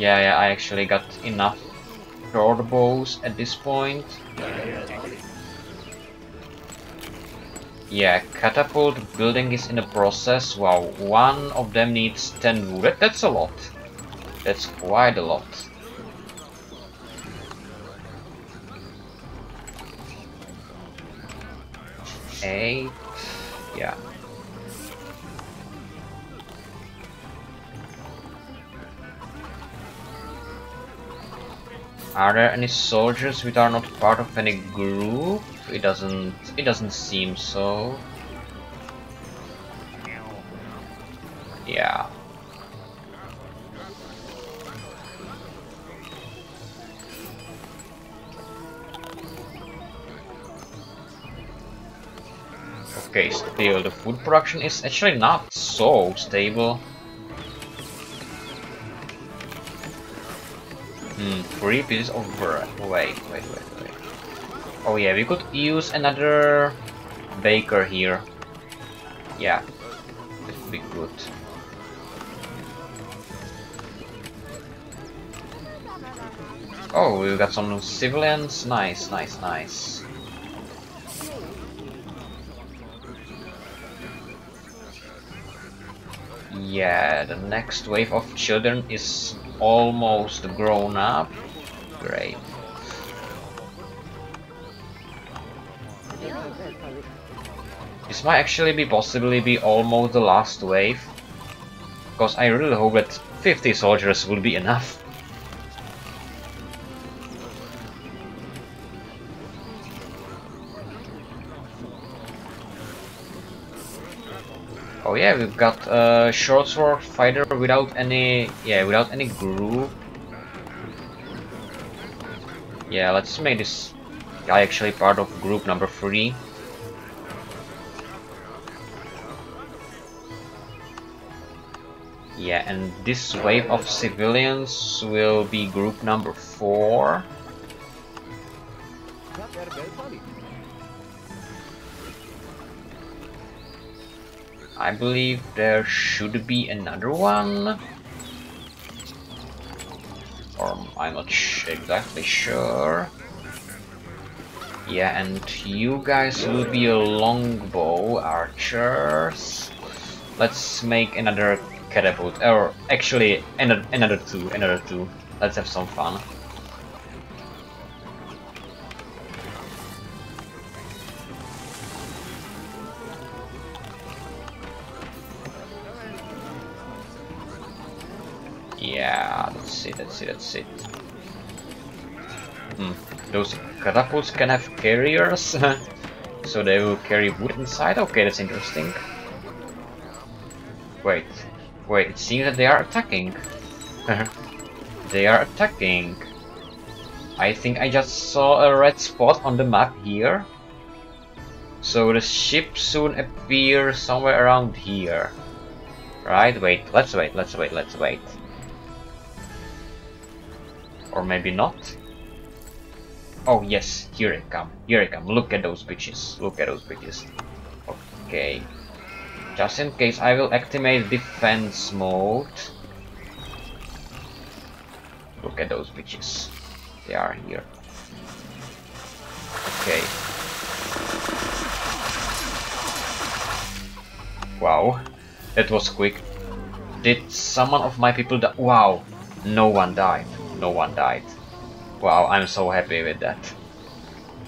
Yeah, yeah, I actually got enough short bows at this point. Yeah, catapult building is in the process. Wow, one of them needs 10 wood. That's a lot. That's quite a lot. Eight. Yeah. Are there any soldiers which are not part of any group? It doesn't it doesn't seem so. Yeah. Okay, still the food production is actually not so stable. Three pieces of bread. Wait, wait, wait, wait. Oh yeah, we could use another baker here. Yeah, that would be good. Oh, we got some civilians. Nice, nice, nice. Yeah, the next wave of children is almost grown up. Great. This might actually be possibly be almost the last wave. Because I really hope that 50 soldiers will be enough. Oh yeah, we've got a short sword fighter without any, yeah, without any group. Yeah, let's make this guy actually part of group number three. Yeah, and this wave of civilians will be group number four. I believe there should be another one. Or I'm not exactly sure. Yeah, and you guys will be a longbow archers. Let's make another catapult, or actually another, another two, another two. Let's have some fun. Yeah, that's it, that's it, that's it. Hmm. Those catapults can have carriers, (laughs) so they will carry wood inside? Okay, that's interesting. Wait, wait, it seems that they are attacking. (laughs) they are attacking. I think I just saw a red spot on the map here. So the ship soon appear somewhere around here. Right, wait, let's wait, let's wait, let's wait. Or maybe not. Oh yes, here they come. Here they come. Look at those bitches. Look at those bitches. Okay. Just in case, I will activate defense mode. Look at those bitches. They are here. Okay. Wow. That was quick. Did someone of my people die? Wow. No one died no one died. Wow, I'm so happy with that.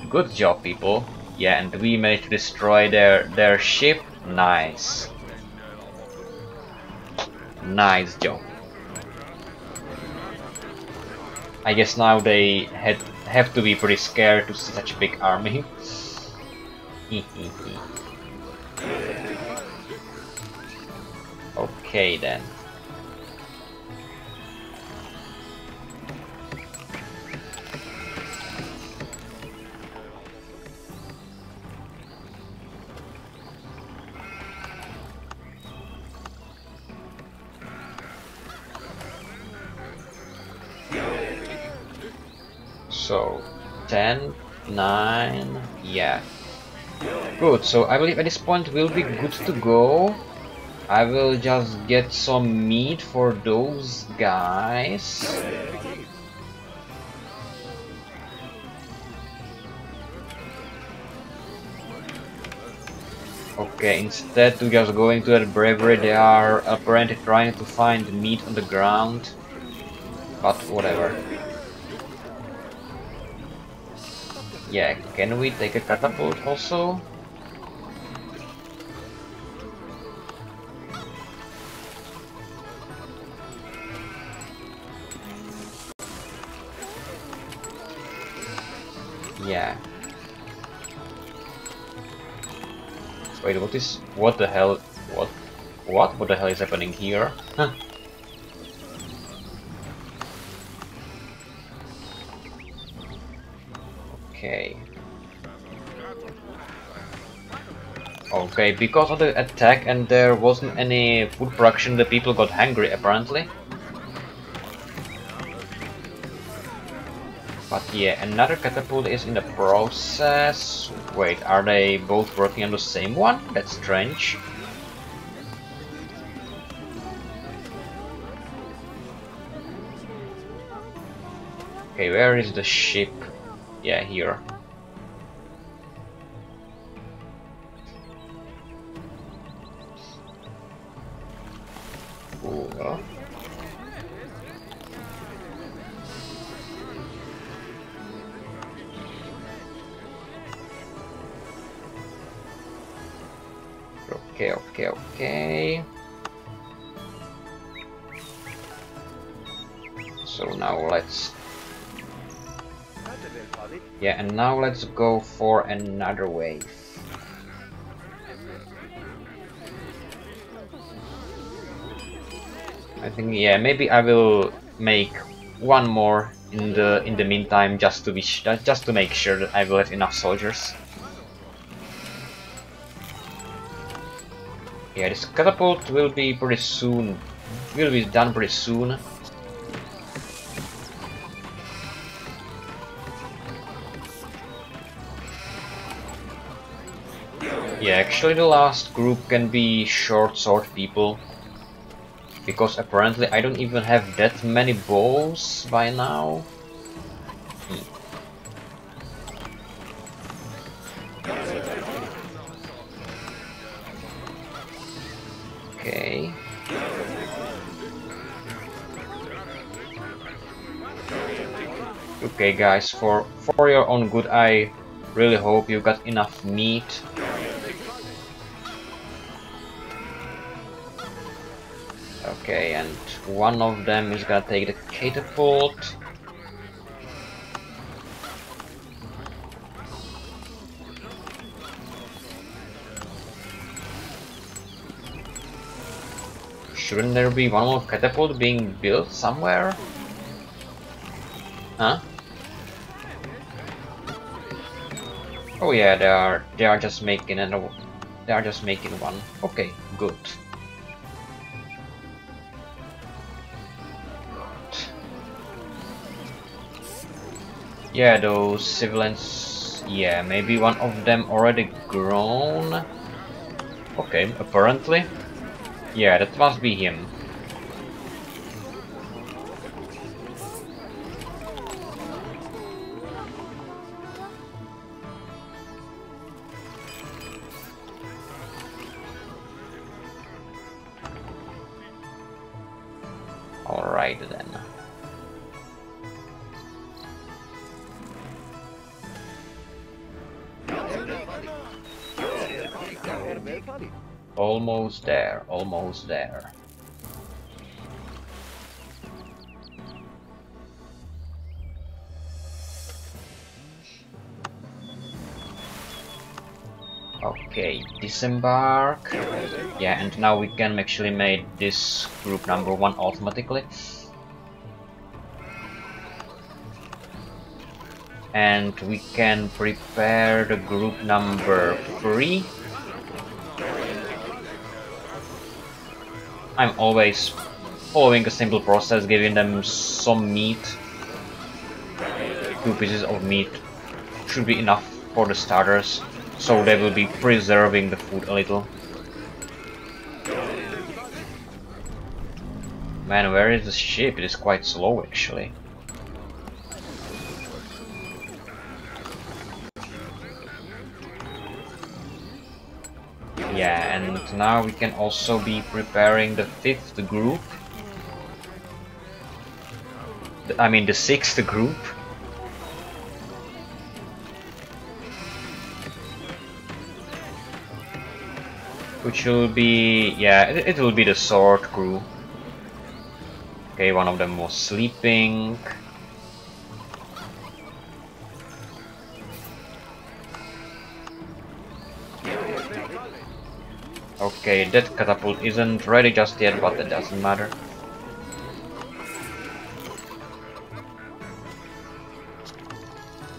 Good job, people. Yeah, and we managed to destroy their their ship. Nice. Nice job. I guess now they had have to be pretty scared to see such a big army. (laughs) okay then. 10, 9, yeah. Good, so I believe at this point we'll be good to go. I will just get some meat for those guys. Okay, instead to just going to that bravery, they are apparently trying to find meat on the ground. But whatever. Yeah, can we take a catapult also? Yeah. Wait, what is... What the hell... What? What? What the hell is happening here? Huh. Okay. Okay, because of the attack and there wasn't any food production, the people got hungry apparently. But yeah, another catapult is in the process. Wait, are they both working on the same one? That's strange. Okay, where is the ship? Yeah, here. Cool. Okay, okay, okay. So now let's... Yeah, and now let's go for another wave. I think, yeah, maybe I will make one more in the in the meantime just to be just to make sure that I will have enough soldiers. Yeah, this catapult will be pretty soon. Will be done pretty soon. Actually the last group can be short sword people. Because apparently I don't even have that many bows by now. Hmm. Okay. Okay guys, for, for your own good I really hope you got enough meat Okay, and one of them is gonna take the catapult. Shouldn't there be one more catapult being built somewhere? Huh? Oh yeah, they are they are just making an they are just making one. Okay, good. Yeah, those civilians... Yeah, maybe one of them already grown? Okay, apparently. Yeah, that must be him. Almost there, almost there. Okay, disembark. Yeah, and now we can actually make this group number one automatically. And we can prepare the group number three. I'm always following a simple process, giving them some meat. two pieces of meat should be enough for the starters, so they will be preserving the food a little. Man, where is the ship? It is quite slow actually. Now we can also be preparing the fifth group. I mean the sixth group. Which will be, yeah, it, it will be the sword crew. Okay, one of them was sleeping. Okay, that catapult isn't ready just yet, but that doesn't matter.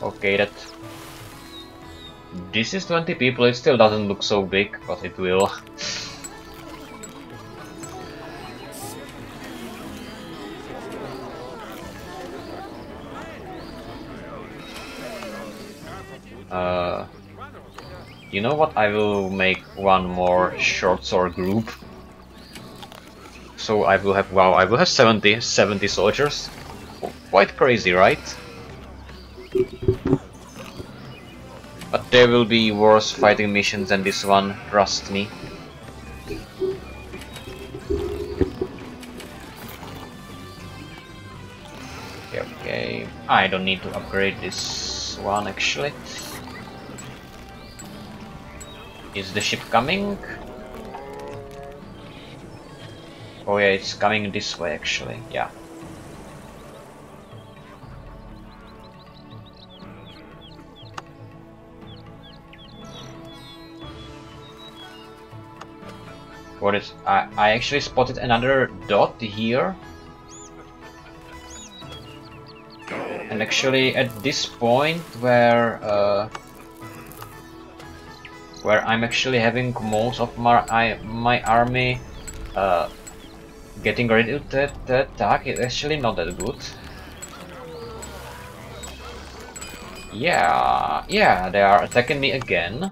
Okay, that... This is 20 people, it still doesn't look so big, but it will. (laughs) You know what? I will make one more short sword group. So I will have, wow, I will have 70, 70 soldiers. Quite crazy, right? But there will be worse fighting missions than this one, trust me. Okay, okay. I don't need to upgrade this one actually. Is the ship coming? Oh yeah, it's coming this way actually, yeah. What is... I, I actually spotted another dot here. And actually at this point where... Uh, where I'm actually having most of my I, my army uh, getting ready to, to attack is actually not that good. Yeah, yeah, they are attacking me again.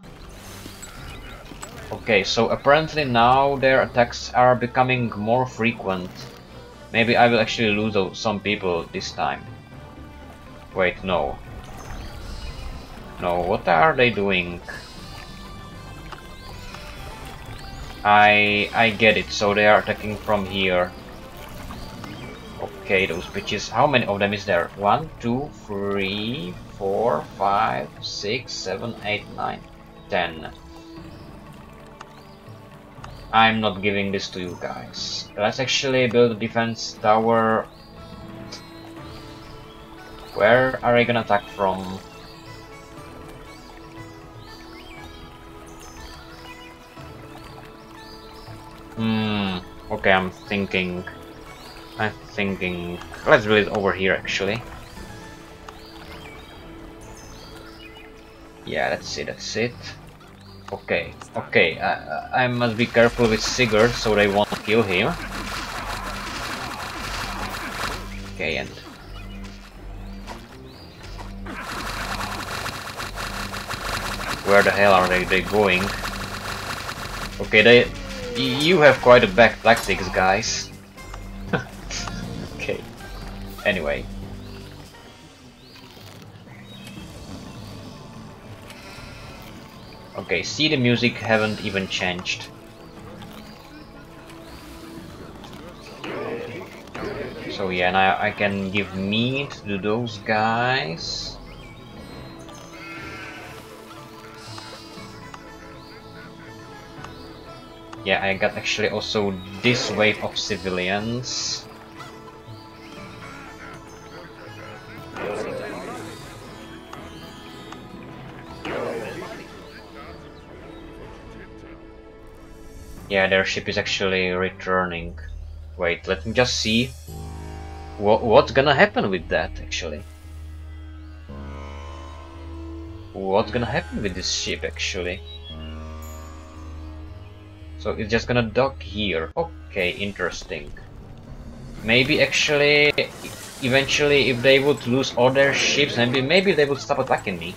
Okay, so apparently now their attacks are becoming more frequent. Maybe I will actually lose some people this time. Wait, no. No, what are they doing? I I get it. So they are attacking from here. Okay, those bitches. How many of them is there? One, two, three, four, five, six, seven, eight, nine, ten. I'm not giving this to you guys. Let's actually build a defense tower. Where are they gonna attack from? Hmm. Okay, I'm thinking. I'm thinking. Let's build it over here, actually. Yeah, that's it. That's it. Okay. Okay. I, I must be careful with Sigurd, so they won't kill him. Okay, and where the hell are they, they going? Okay, they you have quite a back tactics, guys. (laughs) okay. Anyway. Okay, see the music haven't even changed. So yeah, now I can give meat to those guys. Yeah, I got actually also this wave of civilians. Yeah, their ship is actually returning. Wait, let me just see what what's gonna happen with that actually. What's gonna happen with this ship actually? So it's just gonna dock here. Okay, interesting. Maybe actually eventually, if they would lose all their ships, maybe maybe they would stop attacking me.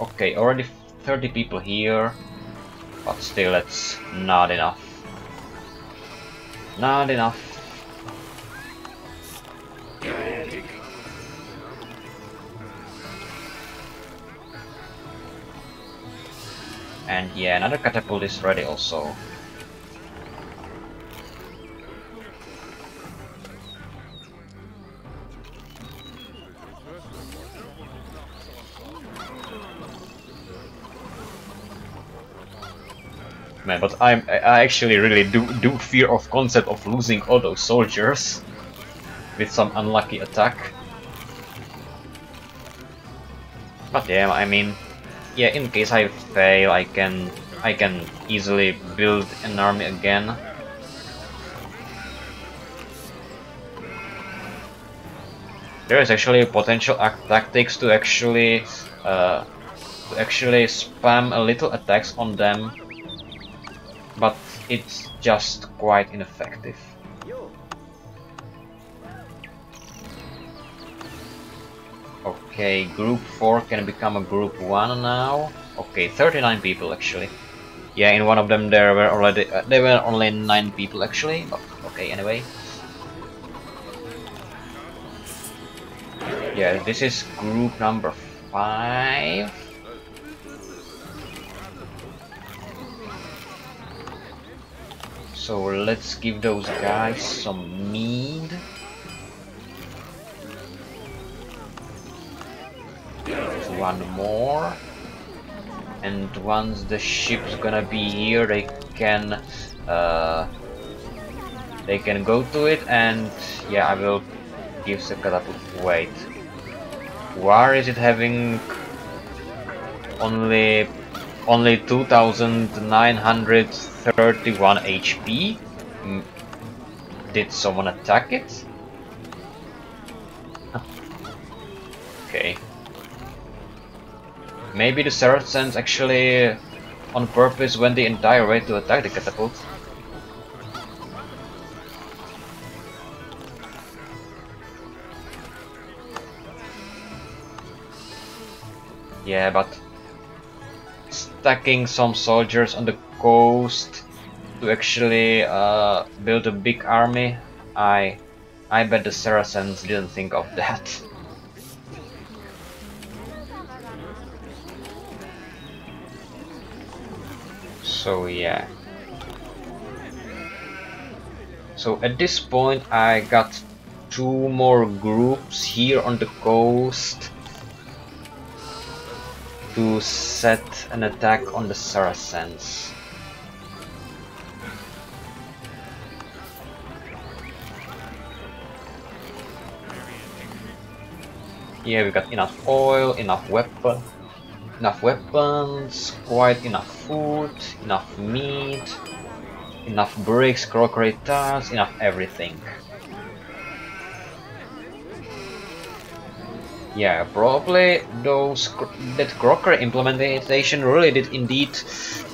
Okay, already 30 people here, but still it's not enough. Not enough. And yeah, another catapult is ready also. Man, but I'm I actually really do do fear of concept of losing all those soldiers with some unlucky attack. But yeah, I mean, yeah, in case I fail, I can I can easily build an army again. There is actually potential tactics to actually uh, to actually spam a little attacks on them but it's just quite ineffective. Okay, group 4 can become a group 1 now. Okay, 39 people actually. Yeah, in one of them there were already uh, there were only 9 people actually, okay anyway. Yeah, this is group number 5. So let's give those guys some mead. One more. And once the ship's gonna be here, they can uh, they can go to it and yeah, I will give the catapult weight. Why is it having only only 2,931 HP. Did someone attack it? (laughs) okay. Maybe the Saracens actually on purpose went the entire way to attack the catapult. Yeah, but stacking some soldiers on the coast to actually uh, build a big army, I I bet the Saracens didn't think of (laughs) that. So yeah. So at this point I got two more groups here on the coast to set an attack on the Saracens. Yeah, we got enough oil, enough weapon, enough weapons, quite enough food, enough meat, enough bricks, crockery tiles, enough everything. Yeah, probably those that crockery implementation really did indeed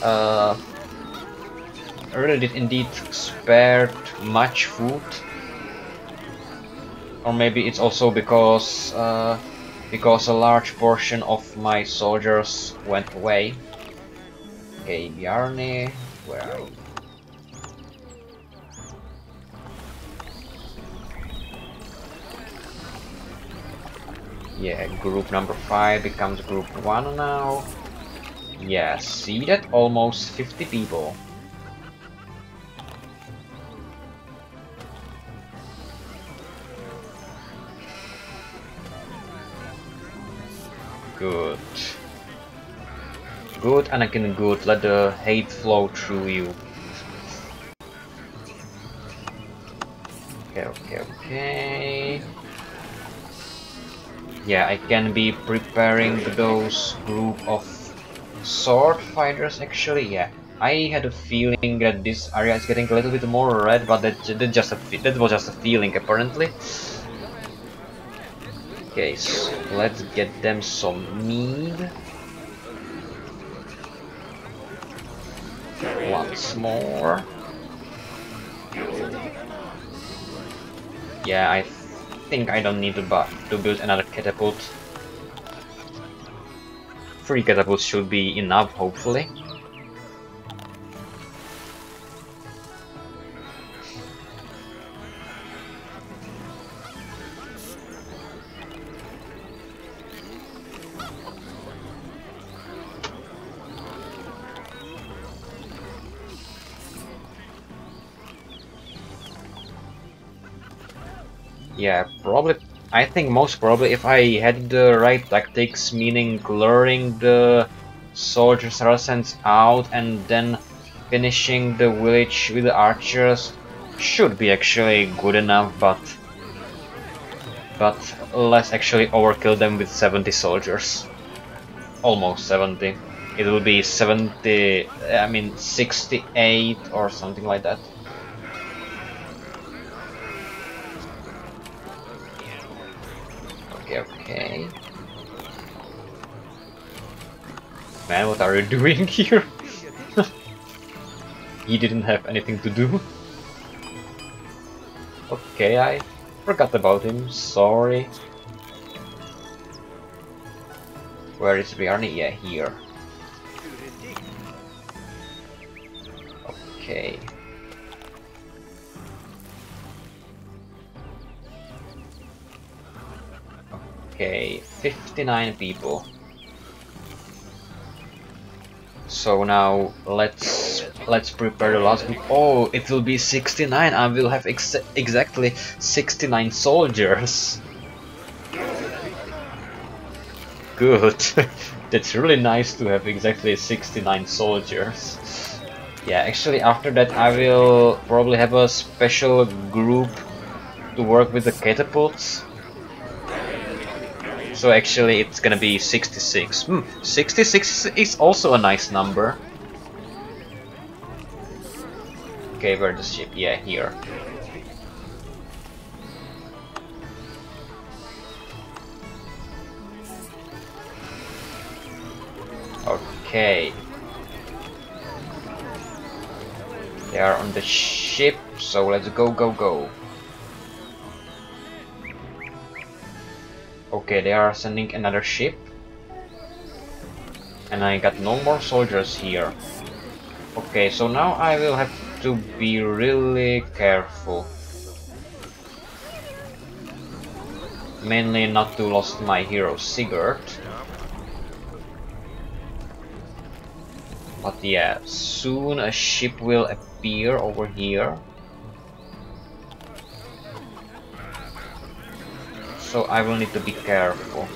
uh, really did indeed spared much food or maybe it's also because uh, because a large portion of my soldiers went away. Okay, Bjarni, where are you? Yeah, group number 5 becomes group 1 now. Yeah, see that? Almost 50 people. Good. Good, Anakin, good. Let the hate flow through you. Okay, okay, okay. Yeah, I can be preparing those group of sword fighters actually, yeah. I had a feeling that this area is getting a little bit more red, but that, that just a, that was just a feeling apparently. Okay, let's get them some mead. Once more. Yeah, I think I don't need to, to build another catapult. Three catapults should be enough, hopefully. Yeah, probably. I think most probably if I had the right tactics, meaning luring the soldiers Saracens out and then finishing the village with the archers should be actually good enough, but but let's actually overkill them with 70 soldiers. Almost 70. It will be 70, I mean 68 or something like that. Man, what are you doing (laughs) here? he didn't have anything to do. Okay, I forgot about him, sorry. Where is Bjarni? Yeah, here. Okay. Okay, 59 people. So now let's let's prepare the last group. Oh, it will be 69. I will have ex exactly 69 soldiers. Good. (laughs) That's really nice to have exactly 69 soldiers. Yeah, actually after that I will probably have a special group to work with the catapults so actually it's gonna be 66. Hmm, 66 is also a nice number. Okay, where the ship? Yeah, here. Okay. They are on the ship, so let's go, go, go. Okay, they are sending another ship. And I got no more soldiers here. Okay, so now I will have to be really careful. Mainly not to lose my hero Sigurd. But yeah, soon a ship will appear over here. So I will need to be careful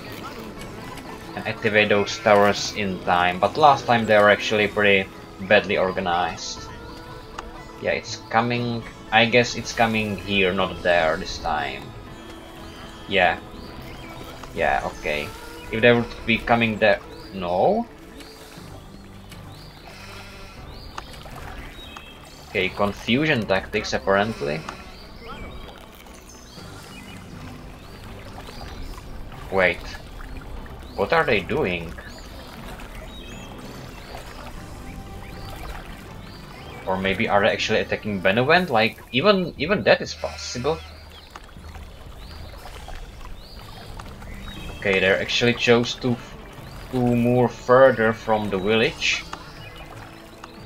and activate those towers in time. But last time they were actually pretty badly organized. Yeah, it's coming... I guess it's coming here, not there this time. Yeah. Yeah, okay. If they would be coming there... No? Okay, confusion tactics apparently. Wait. What are they doing? Or maybe are they actually attacking Benevent? Like, even even that is possible. Okay, they actually chose to, to move further from the village.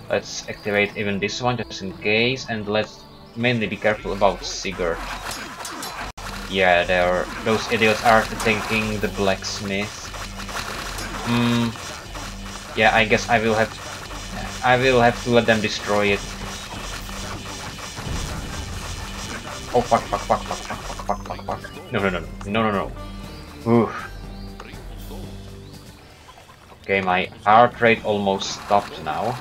Let's activate even this one just in case, and let's mainly be careful about Sigurd. Yeah, they are. Those idiots are thinking the blacksmith. Hmm. Yeah, I guess I will have. I will have to let them destroy it. Oh fuck! Fuck! Fuck! Fuck! Fuck! Fuck! Fuck! Fuck! fuck. No! No! No! No! No! No! Oof. Okay, my heart rate almost stopped now.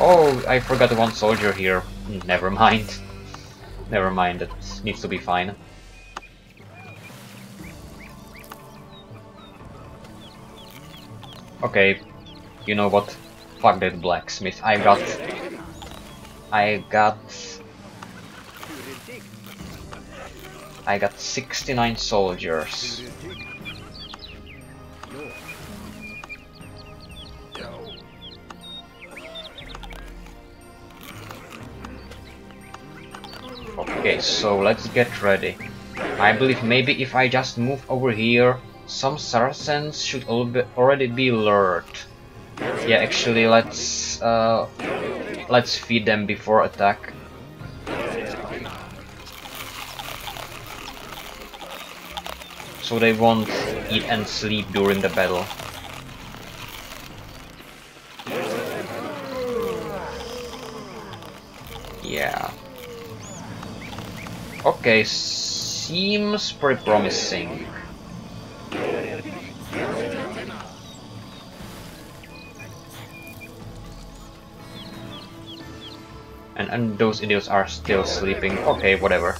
Oh, I forgot one soldier here. Never mind. Never mind, it needs to be fine. Okay, you know what? Fuck that blacksmith. I got... I got... I got 69 soldiers. Okay, so let's get ready. I believe maybe if I just move over here, some Saracens should already be lured. Yeah, actually, let's uh, let's feed them before attack. So they won't eat and sleep during the battle. Okay, seems pretty promising. And, and those idiots are still sleeping. Okay, whatever.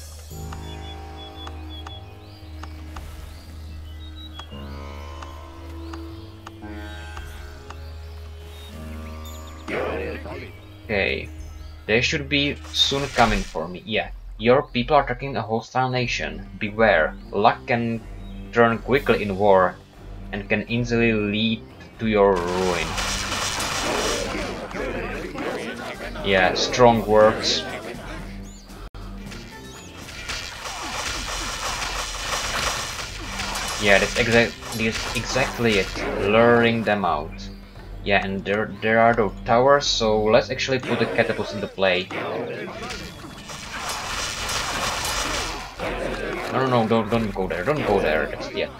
Okay. They should be soon coming for me. Yeah. Your people are attacking a hostile nation. Beware. Luck can turn quickly in war and can easily lead to your ruin. Yeah, strong words. Yeah, that's, exa that's exactly it. Luring them out. Yeah, and there there are the towers, so let's actually put the catapults into play. No, no, no, don't, don't go there, don't go there yet.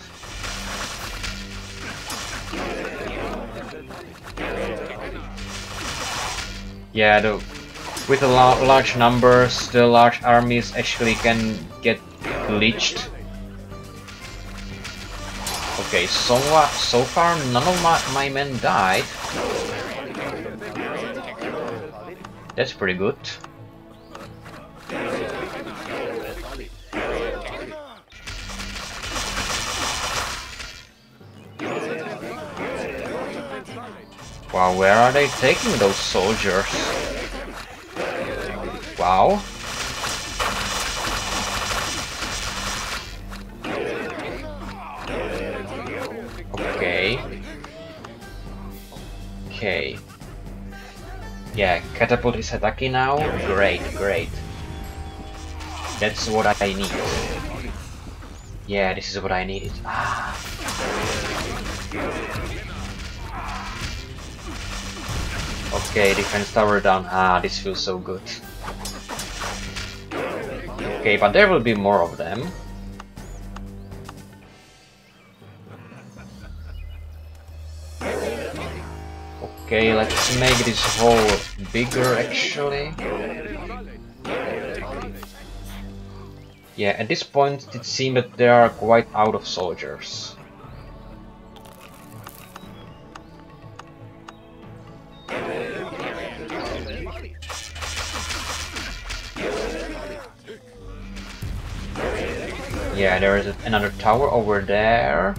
Yeah, the, with a la large numbers, the large armies actually can get glitched Okay, so, uh, so far none of my, my men died. That's pretty good. Wow, where are they taking those soldiers? Wow. Okay. Okay. Yeah, catapult is attacking now. Great, great. That's what I need. Yeah, this is what I needed. Ah. Okay, defense tower down. Ah, this feels so good. Okay, but there will be more of them. Okay, let's make this hole bigger actually. Yeah, at this point it seems that they are quite out of soldiers. Yeah, there is another tower over there.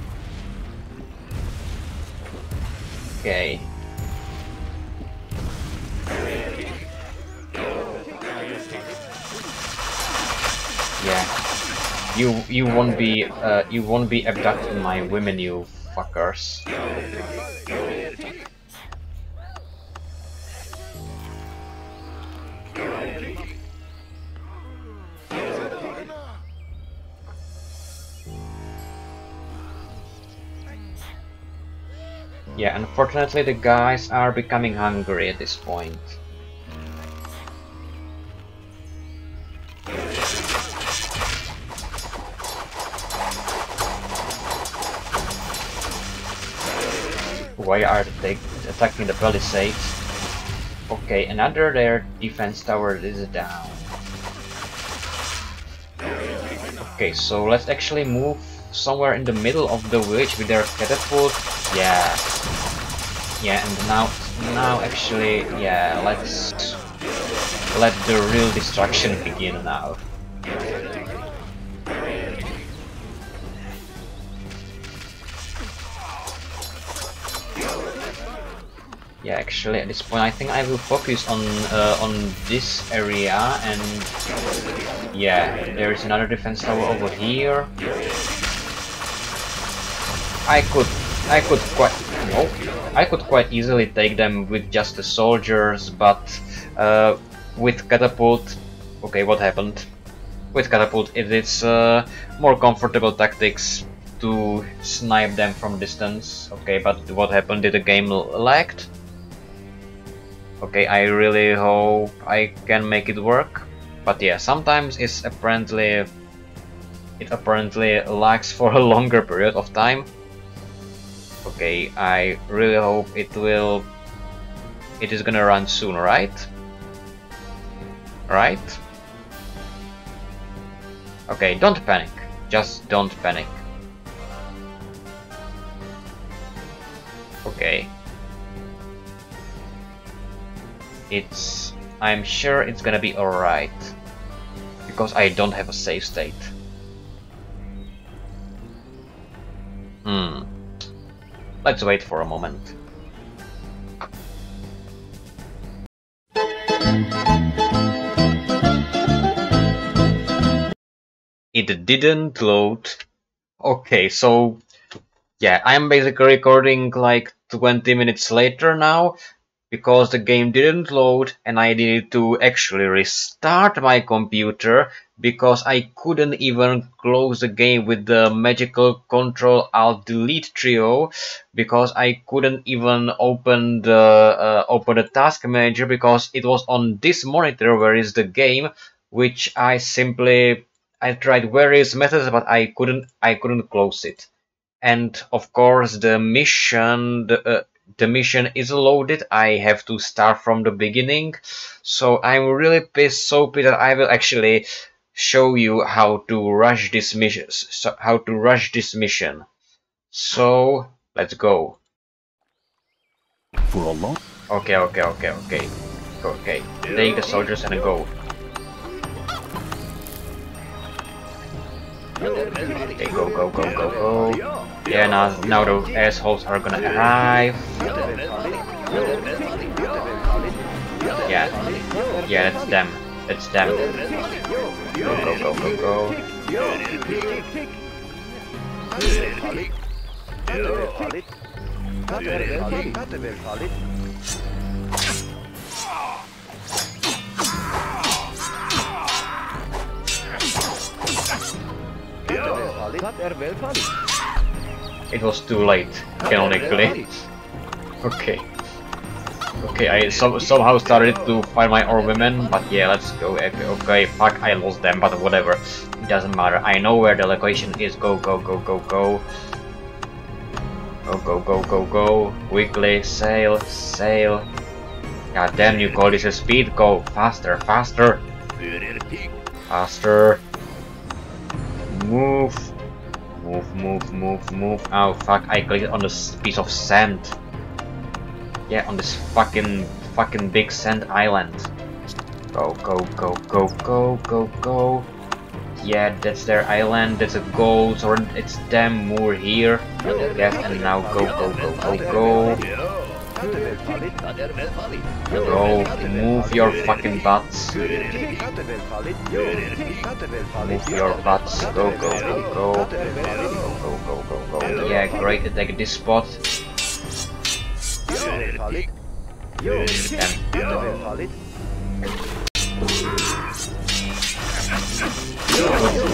Okay. Yeah. You you won't be uh, you won't be abducting my women, you fuckers. Yeah, unfortunately the guys are becoming hungry at this point. Why are they attacking the palisades? Okay, another their defense tower is down. Okay, so let's actually move somewhere in the middle of the village with their catapult. Yeah. Yeah, and now, now actually, yeah, let's let the real destruction begin now. Yeah, actually at this point I think I will focus on uh, on this area and yeah, there is another defense tower over here. I could I could quite I could quite easily take them with just the soldiers, but uh, with catapult, okay, what happened? with catapult it is uh, more comfortable tactics to snipe them from distance. Okay, but what happened? Did the game lagged? Okay, I really hope I can make it work. But yeah, sometimes it's apparently it apparently lags for a (laughs) longer period of time. Okay, I really hope it will it is gonna run soon, right? Right? Okay, don't panic. Just don't panic. Okay. It's... I'm sure it's gonna be alright. Because I don't have a save state. Hmm. Let's wait for a moment. It didn't load. Okay, so yeah, I'm basically recording like 20 minutes later now because the game didn't load and I needed to actually restart my computer because I couldn't even close the game with the magical control alt delete trio because I couldn't even open the uh, open the task manager because it was on this monitor where is the game which I simply I tried various methods but I couldn't I couldn't close it. And of course the mission the, uh, the mission is loaded. I have to start from the beginning. So I'm really pissed so pissed that I will actually show you how to rush this mission so how to rush this mission so let's go for a long okay okay okay okay okay take the soldiers and go Okay, go, go, go, go, go. Yeah, now, now the assholes are gonna arrive. Yeah, yeah, that's them. That's them. Go, go, go, go, go. It was too late, canonically. Okay. Okay, I so somehow started to find my own women, but yeah, let's go. Okay, okay, fuck, I lost them, but whatever. It doesn't matter. I know where the location is. Go, go, go, go, go. Go, go, go, go, go. Quickly, sail, sail. God damn, you call this a speed? Go faster, faster. Faster. Move. Move, move, move, move. Oh fuck, I clicked on this piece of sand. Yeah, on this fucking, fucking big sand island. Go, go, go, go, go, go, go. Yeah, that's their island, that's a goal, so it's them more here. Yes, and now go, go, go, go, go. Go, move your fucking butts. Move your butts. Go, go, go, go. Go, go, go, go, go. Yeah, great, attack this spot.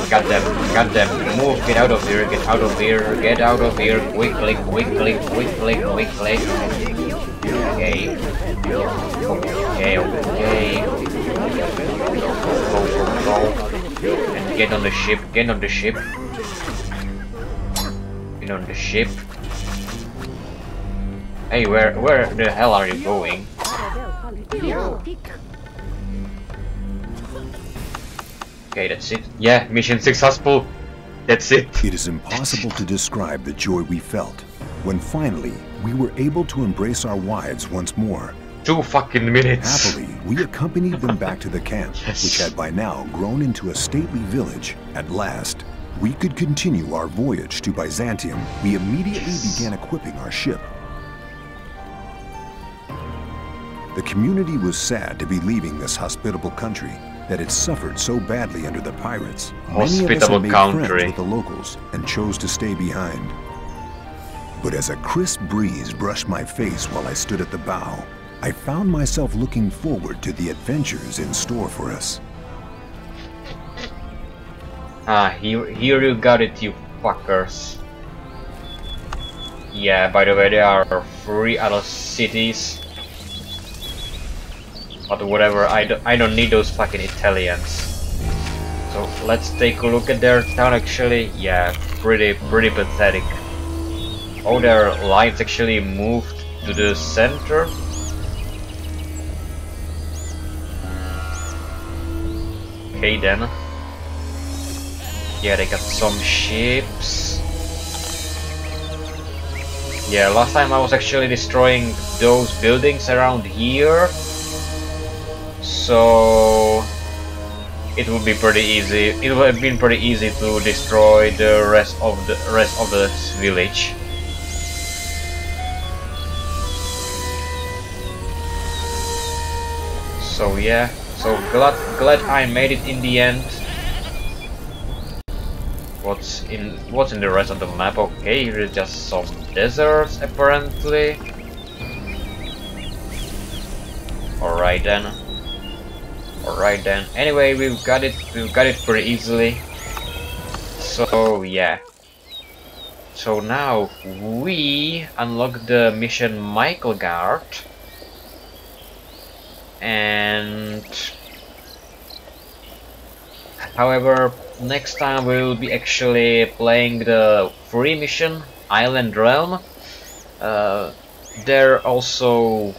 Got them, got them. Move, get out of here, get out of here, get out of here. Quickly, quickly, quickly, quickly. Okay. Okay, okay. Go, go, go. And get on the ship, get on the ship. Get on the ship. Hey, where, where the hell are you going? Okay, that's it. Yeah, mission successful. That's it. It is impossible to describe the joy we felt when finally we were able to embrace our wives once more. Two fucking minutes. Happily, we accompanied them back to the camp, (laughs) Yes. which had by now grown into a stately village. At last, we could continue our voyage to Byzantium. We immediately began equipping our ship. The community was sad to be leaving this hospitable country that had suffered so badly under the pirates. Many of us Hospitable had made country. friends with the locals and chose to stay behind. But as a crisp breeze brushed my face while I stood at the bow, I found myself looking forward to the adventures in store for us. Ah, here, here you got it, you fuckers. Yeah, by the way, there are three other cities. But whatever, I, do, I don't need those fucking Italians. So let's take a look at their town actually. Yeah, pretty, pretty pathetic. Oh, their lines actually moved to the center. Okay then. Yeah, they got some ships. Yeah, last time I was actually destroying those buildings around here. So it would be pretty easy. It would have been pretty easy to destroy the rest of the rest of the village. So yeah, so glad glad I made it in the end. What's in what's in the rest of the map? Okay, here's just some deserts apparently. Alright then. Alright then. Anyway, we've got it we've got it pretty easily. So yeah. So now we unlock the mission Miklagard and however next time we will be actually playing the free mission Island Realm. Uh, there also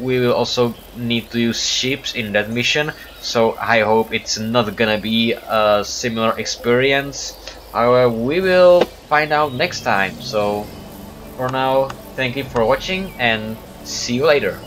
we will also need to use ships in that mission. So I hope it's not gonna be a similar experience. However we will find out next time. So for now thank you for watching and see you later